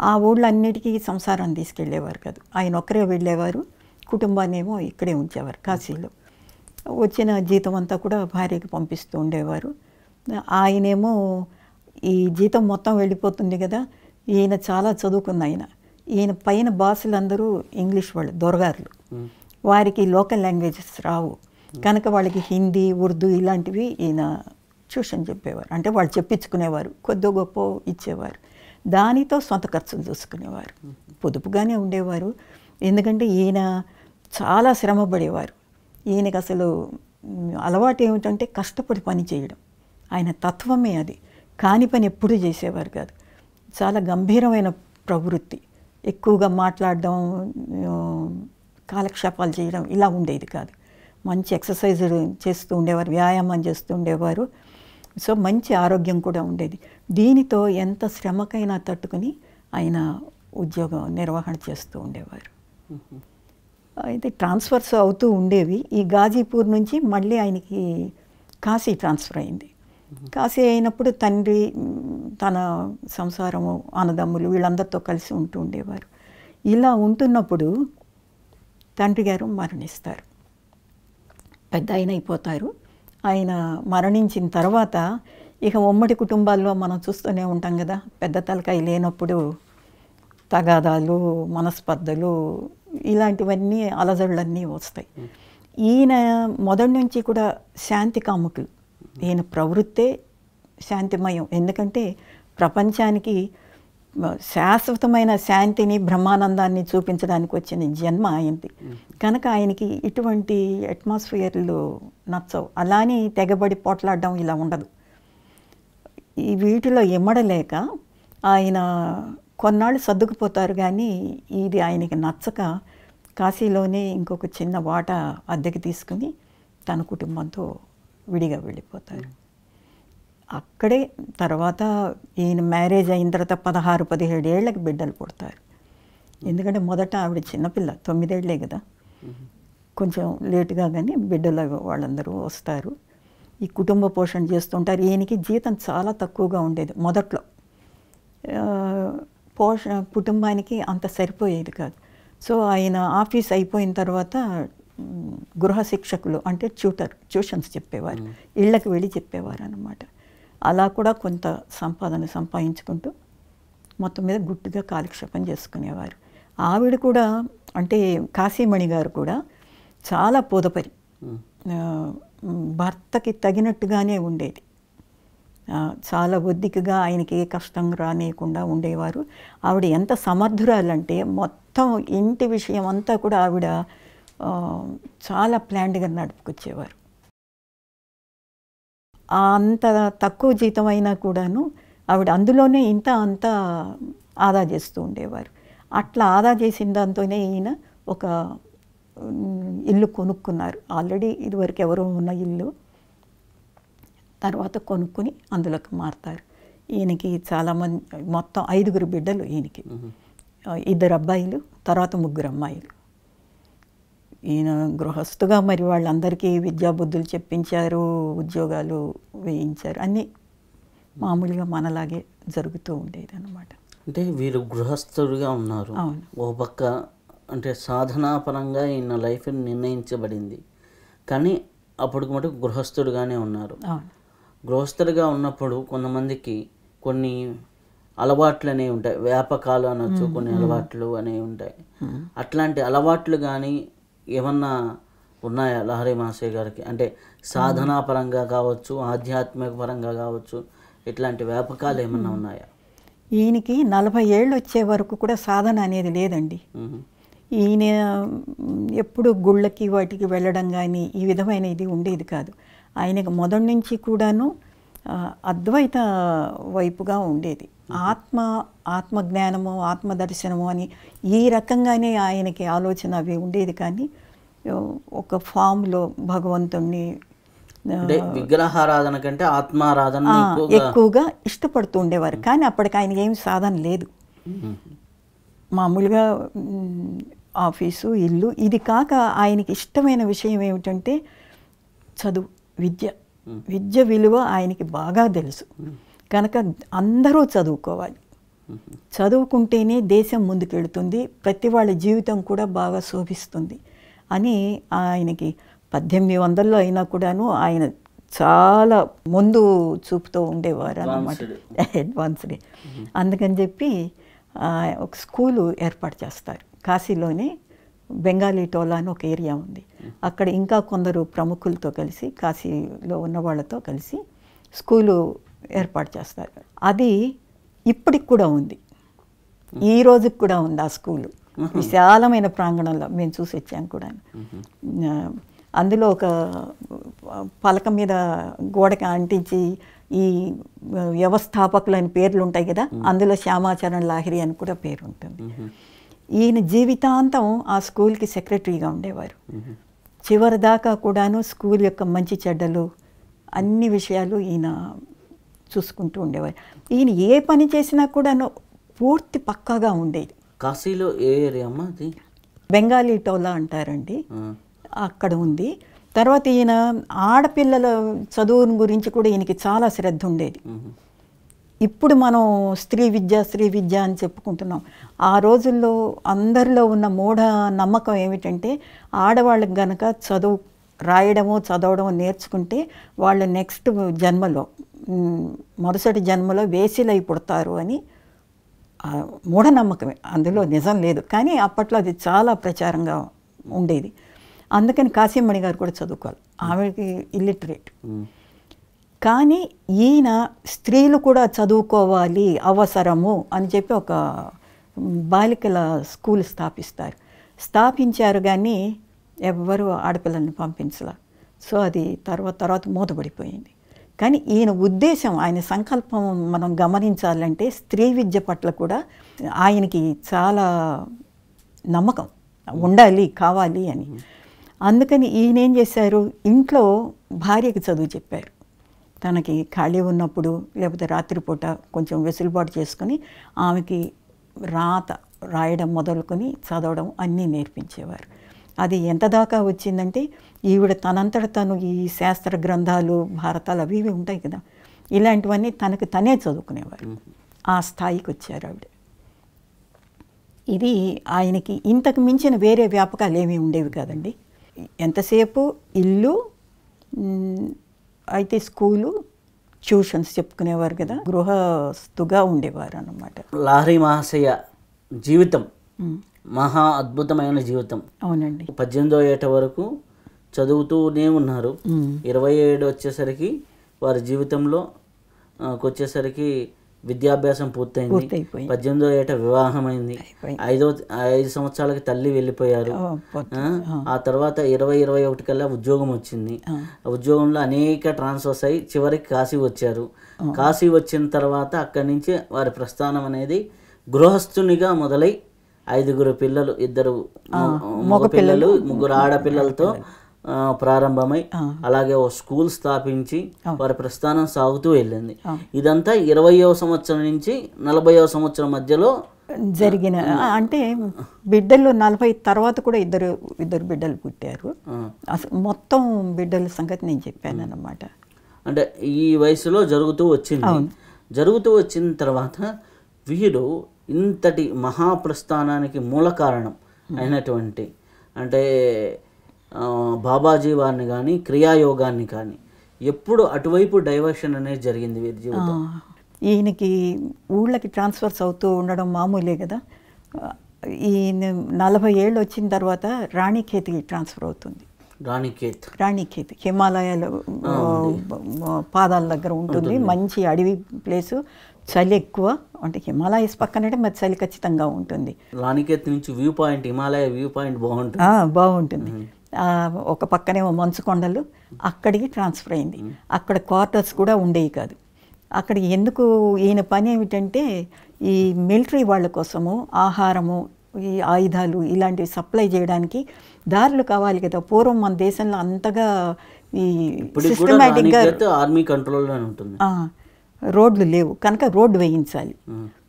ఆ ఊళ్ళన్నిటికీ సంసారాన్ని తీసుకెళ్ళేవారు కాదు. ఆయన ఒక్కరే వెళ్ళేవారు. కుటుంబాన్ని ఏమో ఇక్కడే ఉంచేవారు కాశీలో. వచ్చిన జీతం అంతా కూడా భార్యకి పంపిస్తూ ఉండేవారు. ఆయనేమో ఈ జీతం మొత్తం వెళ్ళిపోతుంది కదా. ఈయన చాలా చదువుకున్న ఆయన. ఈయన పైన బాసులందరూ ఇంగ్లీష్ వాళ్ళు దొరగారులు. వారికి లోకల్ లాంగ్వేజెస్ రావు. కనుక వాళ్ళకి హిందీ ఉర్దూ ఇలాంటివి ఈయన ట్యూషన్ చెప్పేవారు. అంటే వాళ్ళు చెప్పించుకునేవారు. కొద్ది గొప్ప ఇచ్చేవారు. దానితో సొంత ఖర్చులు చూసుకునేవారు. పొదుపుగానే ఉండేవారు. ఎందుకంటే ఈయన చాలా శ్రమ పడేవారు ఈయనకి అసలు అలవాటు ఏమిటంటే కష్టపడి పని చేయడం. ఆయన తత్వమే అది. కాని పని ఎప్పుడూ చేసేవారు కాదు. చాలా గంభీరమైన ప్రవృత్తి. ఎక్కువగా మాట్లాడడం కాలక్షేపాలు చేయడం ఇలా ఉండేది కాదు. మంచి ఎక్సర్సైజ్ చేస్తూ ఉండేవారు వ్యాయామం చేస్తూ ఉండేవారు. సో మంచి ఆరోగ్యం కూడా ఉండేది. దీనితో ఎంత శ్రమకైనా తట్టుకుని ఆయన ఉద్యోగం నిర్వహణ చేస్తూ ఉండేవారు. అయితే ట్రాన్స్ఫర్స్ అవుతూ ఉండేవి. ఈ గాజీపూర్ నుంచి మళ్ళీ ఆయనకి కాశీ ట్రాన్స్ఫర్ అయింది. కాశీ అయినప్పుడు తండ్రి తన సంసారము అన్నదమ్ములు వీళ్ళందరితో కలిసి ఉంటూ ఉండేవారు. ఇలా ఉంటున్నప్పుడు తండ్రి గారు మరణిస్తారు. పెద్ద ఆయన అయిపోతారు. ఆయన మరణించిన తర్వాత ఇక ఉమ్మడి కుటుంబాల్లో మనం చూస్తూనే ఉంటాం కదా పెద్ద తలకాయ లేనప్పుడు తగాదాలు మనస్పర్ధలు ఇలాంటివన్నీ అలజడులన్నీ వస్తాయి. ఈయన మొదటి నుంచి కూడా శాంతి కాముకులు. ఈయన ప్రవృత్తే శాంతిమయం. ఎందుకంటే ప్రపంచానికి శాశ్వతమైన శాంతిని బ్రహ్మానందాన్ని చూపించడానికి వచ్చిన జన్మ ఆయనది. కనుక ఆయనకి ఇటువంటి అట్మాస్ఫియర్లు నచ్చవు. అలానే తెగబడి పోట్లాడడం ఇలా ఉండదు. ఈ వీటిలో ఇమ్మడలేక ఆయన కొన్నాళ్ళు సర్దుకుపోతారు కానీ ఇది ఆయనకి నచ్చక కాశీలోనే ఇంకొక చిన్న వాట అద్దెకి తీసుకుని తన కుటుంబంతో విడిగా వెళ్ళిపోతారు. అక్కడే తర్వాత ఈయన మ్యారేజ్ అయిన తర్వాత పదహారు పదిహేడు ఏళ్ళకి బిడ్డలు పుడతారు. ఎందుకంటే మొదట ఆవిడ చిన్నపిల్ల తొమ్మిదేళ్ళే కదా. కొంచెం లేటుగా కానీ బిడ్డలు వాళ్ళందరూ వస్తారు. ఈ కుటుంబ పోషణ చేస్తుంటారు. ఈయనకి జీతం చాలా తక్కువగా ఉండేది మొదట్లో. పోష కుటుంబానికి అంత సరిపోయేది కాదు. సో ఆయన ఆఫీస్ అయిపోయిన తర్వాత గృహ శిక్షకులు అంటే ట్యూటర్ ట్యూషన్స్ చెప్పేవారు. ఇళ్ళకి వెళ్ళి చెప్పేవారు అనమాట అలా కూడా కొంత సంపాదన సంపాదించుకుంటూ మొత్తం మీద గుట్టుగా కాలక్షేపం చేసుకునేవారు. ఆవిడ కూడా అంటే కాశీమణి గారు కూడా చాలా పోదపరి. భర్తకి తగినట్టుగానే ఉండేది. చాలా ఒద్దికగా ఆయనకి ఏ కష్టం రానియకుండా ఉండేవారు. ఆవిడ ఎంత సమర్థురాలంటే మొత్తం ఇంటి విషయం అంతా కూడా ఆవిడ చాలా ప్లాన్డ్గా నడుపుకొచ్చేవారు. అంత తక్కువ జీతం అయినా కూడాను ఆవిడ అందులోనే ఇంత అంత ఆదా చేస్తూ ఉండేవారు. అట్లా ఆదా చేసిన దాంతోనే ఈయన ఒక ఇల్లు కొనుక్కున్నారు. ఆల్రెడీ ఇదివరకు ఎవరో ఉన్న ఇల్లు. తర్వాత కొనుక్కొని అందులోకి మారుతారు. ఈయనకి చాలామంది మొత్తం ఐదుగురు బిడ్డలు ఈయనకి. ఇద్దరు అబ్బాయిలు తర్వాత ముగ్గురు అమ్మాయిలు. ఈయన గృహస్థుగా మరి వాళ్ళందరికీ విద్యాబుద్ధులు చెప్పించారు ఉద్యోగాలు వేయించారు. అన్నీ మామూలుగా మనలాగే జరుగుతూ ఉండేది అనమాట అంటే వీరు గృహస్థుడిగా ఉన్నారు. ఓ పక్క అంటే సాధనాపరంగా ఈయన లైఫ్ నిర్ణయించబడింది. కానీ అప్పటికి మటుకు గృహస్థుడిగానే ఉన్నారు. గృహస్థుడిగా ఉన్నప్పుడు కొంతమందికి కొన్ని అలవాట్లు అనేవి ఉంటాయి. వ్యాపకాలు అనొచ్చు కొన్ని అలవాట్లు అనేవి ఉంటాయి. అట్లాంటి అలవాట్లు కానీ ఏమన్నా ఉన్నాయా? లహరి మాసయ్య గారికి? అంటే సాధనా పరంగా కావచ్చు ఆధ్యాత్మిక పరంగా కావచ్చు ఇట్లాంటి వ్యాపకాలు ఏమన్నా ఉన్నాయా? ఈయనకి నలభై ఏళ్ళు వచ్చే వరకు కూడా సాధన అనేది లేదండి. ఈయన ఎప్పుడు గుళ్ళకి వాటికి వెళ్ళడం కానీ ఈ విధమైన ఇది ఉండేది కాదు. ఆయనకు మొదటి నుంచి కూడాను అద్వైత వైపుగా ఉండేది. ఆత్మ ఆత్మజ్ఞానము ఆత్మదర్శనము అని ఈ రకంగానే ఆయనకి ఆలోచన అవి ఉండేది. కానీ ఒక ఫామ్లో భగవంతుణ్ణి విగ్రహారాధన కంటే ఆత్మారాధన ఎక్కువగా ఇష్టపడుతూ ఉండేవారు. కానీ అప్పటికి ఆయనకి ఏం సాధన లేదు. మ్మ్. మామూలుగా ఆఫీసు ఇల్లు ఇది కాక ఆయనకి ఇష్టమైన విషయం ఏమిటంటే చదువు విద్య. విద్య విలువ ఆయనకి బాగా తెలుసు. కనుక అందరూ చదువుకోవాలి. చదువుకుంటేనే దేశం ముందుకెళ్తుంది ప్రతి వాళ్ళ జీవితం కూడా బాగా శోభిస్తుంది అని ఆయనకి పద్దెనిమిది వందల్లో అయినా కూడాను ఆయన చాలా ముందు చూపుతూ ఉండేవారు అన్నమాట. అడ్వాన్స్డ్ అందుకని చెప్పి ఒక స్కూలు ఏర్పాటు చేస్తారు. కాశీలోనే బెంగాలీ టోలా అని ఒక ఏరియా ఉంది. అక్కడ ఇంకా కొందరు ప్రముఖులతో కలిసి కాశీలో ఉన్న వాళ్ళతో కలిసి స్కూలు ఏర్పాటు చేస్తారు. అది ఇప్పటికి కూడా ఉంది. ఈ రోజుకి కూడా ఉంది ఆ స్కూలు. విశాలమైన ప్రాంగణంలో మేము చూసి వచ్చాం కూడా. అందులో ఒక పలక మీద గోడకి అంటించి ఈ వ్యవస్థాపకులని పేర్లు ఉంటాయి కదా అందులో శ్యామాచరణ్ లాహిరి అని కూడా పేరు ఉంటుంది. ఈయన జీవితాంతం ఆ స్కూల్కి సెక్రటరీగా ఉండేవారు. చివరి దాకా కూడాను స్కూల్ యొక్క మంచి చెడ్డలు అన్ని విషయాలు ఈయన చూసుకుంటూ ఉండేవారు. ఈయన ఏ పని చేసినా కూడాను పూర్తి పక్కాగా ఉండేది. కాశీలో ఏ ఏరియా అమ్మా అది? బెంగాలీ టోలా అంటారండి. అక్కడ ఉంది. తర్వాత ఈయన ఆడపిల్లల చదువుని గురించి కూడా ఈయనకి చాలా శ్రద్ధ ఉండేది. ఇప్పుడు మనం స్త్రీ విద్య స్త్రీ విద్య అని చెప్పుకుంటున్నాం. ఆ రోజుల్లో అందరిలో ఉన్న మూఢ నమ్మకం ఏమిటంటే ఆడవాళ్ళకి గనక చదువు రాయడము చదవడము నేర్చుకుంటే వాళ్ళు నెక్స్ట్ జన్మలో మరుసటి జన్మలో వేసిలై పుడతారు అని మూఢనమ్మకమే అందులో నిజం లేదు. కానీ అప్పట్లో అది చాలా ప్రచారంగా ఉండేది. అందుకని కాశీమణి గారు కూడా చదువుకోవాలి. ఆవిడకి ఇల్లిటరేట్. కానీ ఈయన స్త్రీలు కూడా చదువుకోవాలి అవసరము అని చెప్పి ఒక బాలికల స్కూల్ స్థాపిస్తారు. స్థాపించారు కానీ ఎవ్వరూ ఆడపిల్లల్ని పంపించలా. సో అది తర్వాత తర్వాత మూతపడిపోయింది. కానీ ఈయన ఉద్దేశం ఆయన సంకల్పం మనం గమనించాలంటే స్త్రీ విద్య పట్ల కూడా ఆయనకి చాలా నమ్మకం. ఉండాలి కావాలి అని. అందుకని ఈయన ఏం చేశారు? ఇంట్లో భార్యకి చదువు చెప్పారు. తనకి ఖాళీ ఉన్నప్పుడు లేకపోతే రాత్రిపూట కొంచెం వెసులుబాటు చేసుకొని ఆమెకి రాత రాయడం మొదలుకొని చదవడం అన్నీ నేర్పించేవారు. అది ఎంత దాకా వచ్చిందంటే ఈవిడ తనంతట తను ఈ శాస్త్ర గ్రంథాలు భారతాలు అవి ఇవి ఉంటాయి కదా. ఇలాంటివన్నీ తనకు తనే చదువుకునేవారు. ఆ స్థాయికి వచ్చారు ఆవిడ. ఇది ఆయనకి ఇంతకు మించిన వేరే వ్యాపకాలు ఏమీ ఉండేవి కాదండి. ఎంతసేపు ఇల్లు అయితే స్కూలు ట్యూషన్స్ చెప్పుకునేవారు కదా. గృహస్థుగా ఉండేవారు అన్నమాట లాహరి మహాశయ జీవితం మహా అద్భుతమైన జీవితం. అవునండి. పద్దెనిమిదో ఏట వరకు చదువుతూనే ఉన్నారు. ఇరవై ఏడు వచ్చేసరికి వారి జీవితంలో వచ్చేసరికి విద్యాభ్యాసం పూర్తయింది. పద్దెనిమిదో ఏట వివాహమైంది. అయిపోయింది. ఐదో ఐదు సంవత్సరాలకి తల్లి వెళ్ళిపోయారు. ఆ, తర్వాత ఇరవై ఇరవై ఒకటి కల్లా ఉద్యోగం వచ్చింది. ఉద్యోగంలో అనేక ట్రాన్స్ఫర్స్ అయ్యి చివరికి కాశీ వచ్చారు. కాశీ వచ్చిన తర్వాత అక్కడి నుంచి వారి ప్రస్థానం అనేది గృహస్థునిగా మొదలై ఐదుగురు పిల్లలు ఇద్దరు మగ పిల్లలు ముగ్గురు ఆడపిల్లలతో ప్రారంభమై అలాగే ఓ స్కూల్ స్థాపించి వారి ప్రస్థానం సాగుతూ వెళ్ళింది. ఇదంతా ఇరవయవ సంవత్సరం నుంచి నలభైవ సంవత్సరం మధ్యలో జరిగిన అంటే బిడ్డలు నలభై తర్వాత కూడా ఇద్దరు ఇద్దరు బిడ్డలు పుట్టారు. అసలు మొత్తం బిడ్డల సంగతి నేను చెప్పాను అన్నమాట అంటే ఈ వయసులో జరుగుతూ వచ్చింది. జరుగుతూ వచ్చిన తర్వాత వీరు ఇంతటి మహాప్రస్థానానికి మూల కారణం అయినటువంటి అంటే బాబాజీ వారిని కానీ క్రియాయోగాన్ని కానీ ఎప్పుడు అటువైపు డైవర్షన్ అనేది జరిగింది వీరి జీవితం? ఈయనకి ఊళ్ళకి ట్రాన్స్ఫర్స్ అవుతూ ఉండడం మామూలే కదా. ఈయన నలభై ఏళ్ళు వచ్చిన తర్వాత రాణిఖేతికి ట్రాన్స్ఫర్ అవుతుంది. రాణికేత్. రాణిఖేతి హిమాలయాల పాదాల దగ్గర ఉంటుంది. మంచి అడవి ప్లేసు. చలి ఎక్కువ అంటే హిమాలయస్ పక్కనంటే మరి చలి ఖచ్చితంగా ఉంటుంది. రాణికేత్ నుంచి view point Himalaya view point బాగుంటుంది. బాగుంటుంది. ఒక పక్కనేమో మంచు కొండలు అక్కడికి ట్రాన్స్ఫర్ అయింది. అక్కడ క్వార్టర్స్ కూడా ఉండేవి కాదు. అక్కడ ఎందుకు ఈయన పని ఏమిటంటే ఈ మిలిటరీ వాళ్ళ కోసము ఆహారము ఈ ఆయుధాలు ఇలాంటివి సప్లై చేయడానికి దారులు కావాలి కదా. పూర్వం మన దేశంలో అంతగా ఈ సిస్టమేటిక్గా ఆర్మీ కంట్రోల్లోనే ఉంటుంది. రోడ్లు లేవు. కనుక రోడ్డు వేయించాలి.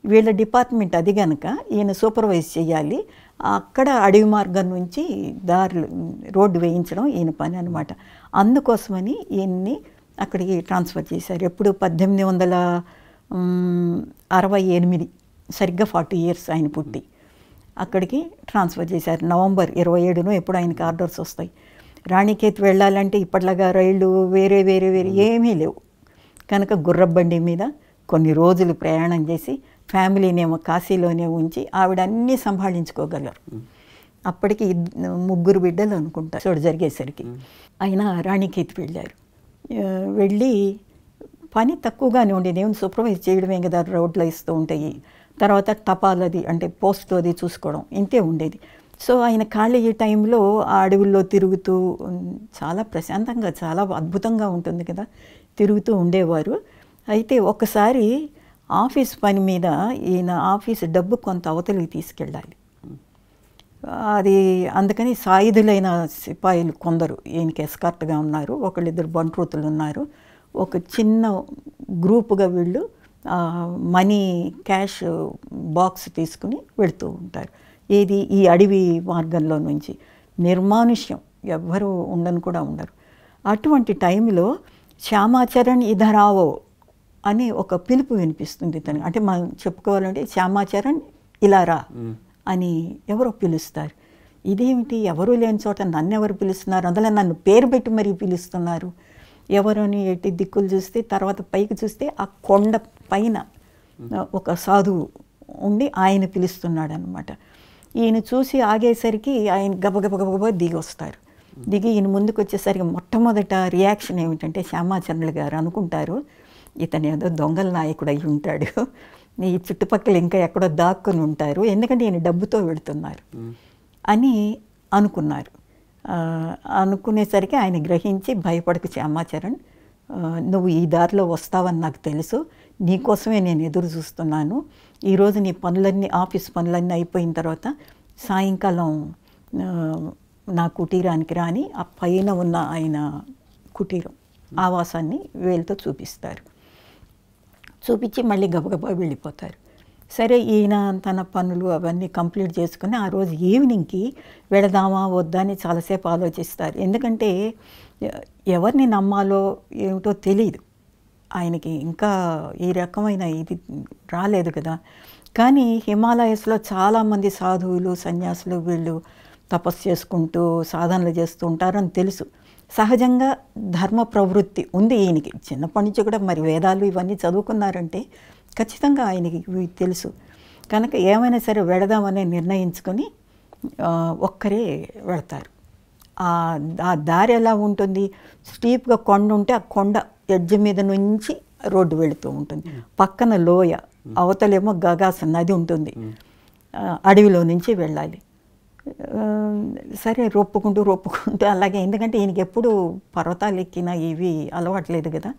వీళ్ళ డిపార్ట్మెంట్ అది కనుక ఈయన సూపర్వైజ్ చేయాలి. అక్కడ అడవి మార్గం నుంచి దారులు రోడ్డు వేయించడం ఈయన పని అనమాట అందుకోసమని ఈయన్ని అక్కడికి ట్రాన్స్ఫర్ చేశారు. ఎప్పుడు పద్దెనిమిది వందల అరవై ఎనిమిది సరిగ్గా ఫార్టీ ఇయర్స్ ఆయన పుట్టి అక్కడికి ట్రాన్స్ఫర్ చేశారు. నవంబర్ ఇరవై ఏడును ఎప్పుడు ఆయనకి ఆర్డర్స్ వస్తాయి. రాణికేత్ వెళ్ళాలంటే ఇప్పట్లాగా రైళ్ళు వేరే వేరే వేరే ఏమీ లేవు. కనుక గుర్రబండి మీద కొన్ని రోజులు ప్రయాణం చేసి ఫ్యామిలీనేమో కాశీలోనే ఉంచి ఆవిడ అన్నీ సంభాళించుకోగలరు. అప్పటికి ముగ్గురు బిడ్డలు అనుకుంటా చోటు జరిగేసరికి. ఆయన రాణికేత్ వెళ్ళారు. వెళ్ళి పని తక్కువగానే ఉండేది ఏమి సూపర్వైజ్ చేయడమే కదా రోడ్లు ఇస్తూ ఉంటాయి. తర్వాత తపాలది అంటే పోస్ట్ అది చూసుకోవడం ఇంతే ఉండేది. సో ఆయన ఖాళీ టైంలో ఆ అడవుల్లో తిరుగుతూ చాలా ప్రశాంతంగా చాలా అద్భుతంగా ఉంటుంది కదా. తిరుగుతూ ఉండేవారు. అయితే ఒకసారి ఆఫీస్ పని మీద ఈయన ఆఫీస్ డబ్బు కొంత అవతలికి తీసుకెళ్ళాలి. అది అందుకని సాయుధులైన సిపాయిలు కొందరు ఈయనకి ఎస్కార్ట్గా ఉన్నారు. ఒకళ్ళిద్దరు బంట్రూతులు ఉన్నారు. ఒక చిన్న గ్రూపుగా వీళ్ళు మనీ క్యాష్ బాక్స్ తీసుకుని వెళుతూ ఉంటారు. ఏది? ఈ అడవి మార్గంలో నుంచి. నిర్మానుష్యం. ఎవ్వరూ ఉండను కూడా ఉండరు. అటువంటి టైంలో శ్యామాచరణ్ ఇధరావో అని ఒక పిలుపు వినిపిస్తుంది తను అంటే మనం చెప్పుకోవాలంటే శ్యామాచరణ్ ఇలారా అని ఎవరో పిలుస్తారు. ఇదేమిటి? ఎవరు లేని చోట నన్ను ఎవరు పిలుస్తున్నారు? అందులో నన్ను పేరు పెట్టి మరీ పిలుస్తున్నారు. ఎవరని ఎట్టి దిక్కులు చూస్తే తర్వాత పైకి చూస్తే ఆ కొండ పైన ఒక సాధువు ఉండి ఆయన పిలుస్తున్నాడు అనమాట ఈయన చూసి ఆగేసరికి ఆయన గబగబ గబగబ దిగి వస్తారు దిగి ఈయన ముందుకు వచ్చేసరికి మొట్టమొదట రియాక్షన్ ఏమిటంటే శ్యామాచరణులు గారు అనుకుంటారు ఇతను ఏదో దొంగల నాయకుడు అయి ఉంటాడు. ఈ చుట్టుపక్కల ఇంకా ఎక్కడో దాక్కుని ఉంటారు. ఎందుకంటే ఈయన డబ్బుతో వెళుతున్నారు. అని అనుకున్నారు. అనుకునేసరికి ఆయన గ్రహించి భయపడకు శ్యామాచరణ్ నువ్వు ఈ దారిలో వస్తావని నాకు తెలుసు. నీకోసమే నేను ఎదురు చూస్తున్నాను. ఈరోజు నీ పనులన్నీ ఆఫీస్ పనులన్నీ అయిపోయిన తర్వాత సాయంకాలం నా కుటీరానికి రాని ఆ పైన ఉన్న ఆయన కుటీరం ఆవాసాన్ని వేలుతో చూపిస్తారు. చూపించి మళ్ళీ గబగబా వెళ్ళిపోతారు. సరే ఈయన తన పనులు అవన్నీ కంప్లీట్ చేసుకుని ఆ రోజు ఈవినింగ్కి వెళదామా వద్దా అని చాలాసేపు ఆలోచిస్తారు. ఎందుకంటే ఎవరిని నమ్మాలో ఏమిటో తెలియదు ఆయనకి ఇంకా ఈ రకమైన ఇది రాలేదు కదా. కానీ హిమాలయస్లో చాలామంది సాధువులు సన్యాసులు వీళ్ళు తపస్సు చేసుకుంటూ సాధనలు చేస్తూ ఉంటారని తెలుసు. సహజంగా ధర్మ ప్రవృత్తి ఉంది ఈయనకి. చిన్నప్పటి నుంచి కూడా మరి వేదాలు ఇవన్నీ చదువుకున్నారంటే ఖచ్చితంగా ఆయనకి తెలుసు. కనుక ఏమైనా సరే వెళదామని నిర్ణయించుకొని ఒక్కరే వెళతారు. ఆ దారి ఎలా ఉంటుంది? స్టీప్గా కొండ ఉంటే ఆ కొండ ఎడ్జ్ మీద నుంచి రోడ్డు వెళుతూ ఉంటుంది. పక్కన లోయ అవతలేమో గగాస నది ఉంటుంది. అడవిలో నుంచి వెళ్ళాలి. సరే రొప్పుకుంటూ రొప్పుకుంటూ అలాగే. ఎందుకంటే ఈయనకి ఎప్పుడు పర్వతాలు ఎక్కిన ఇవి అలవాట్లేదు కదా.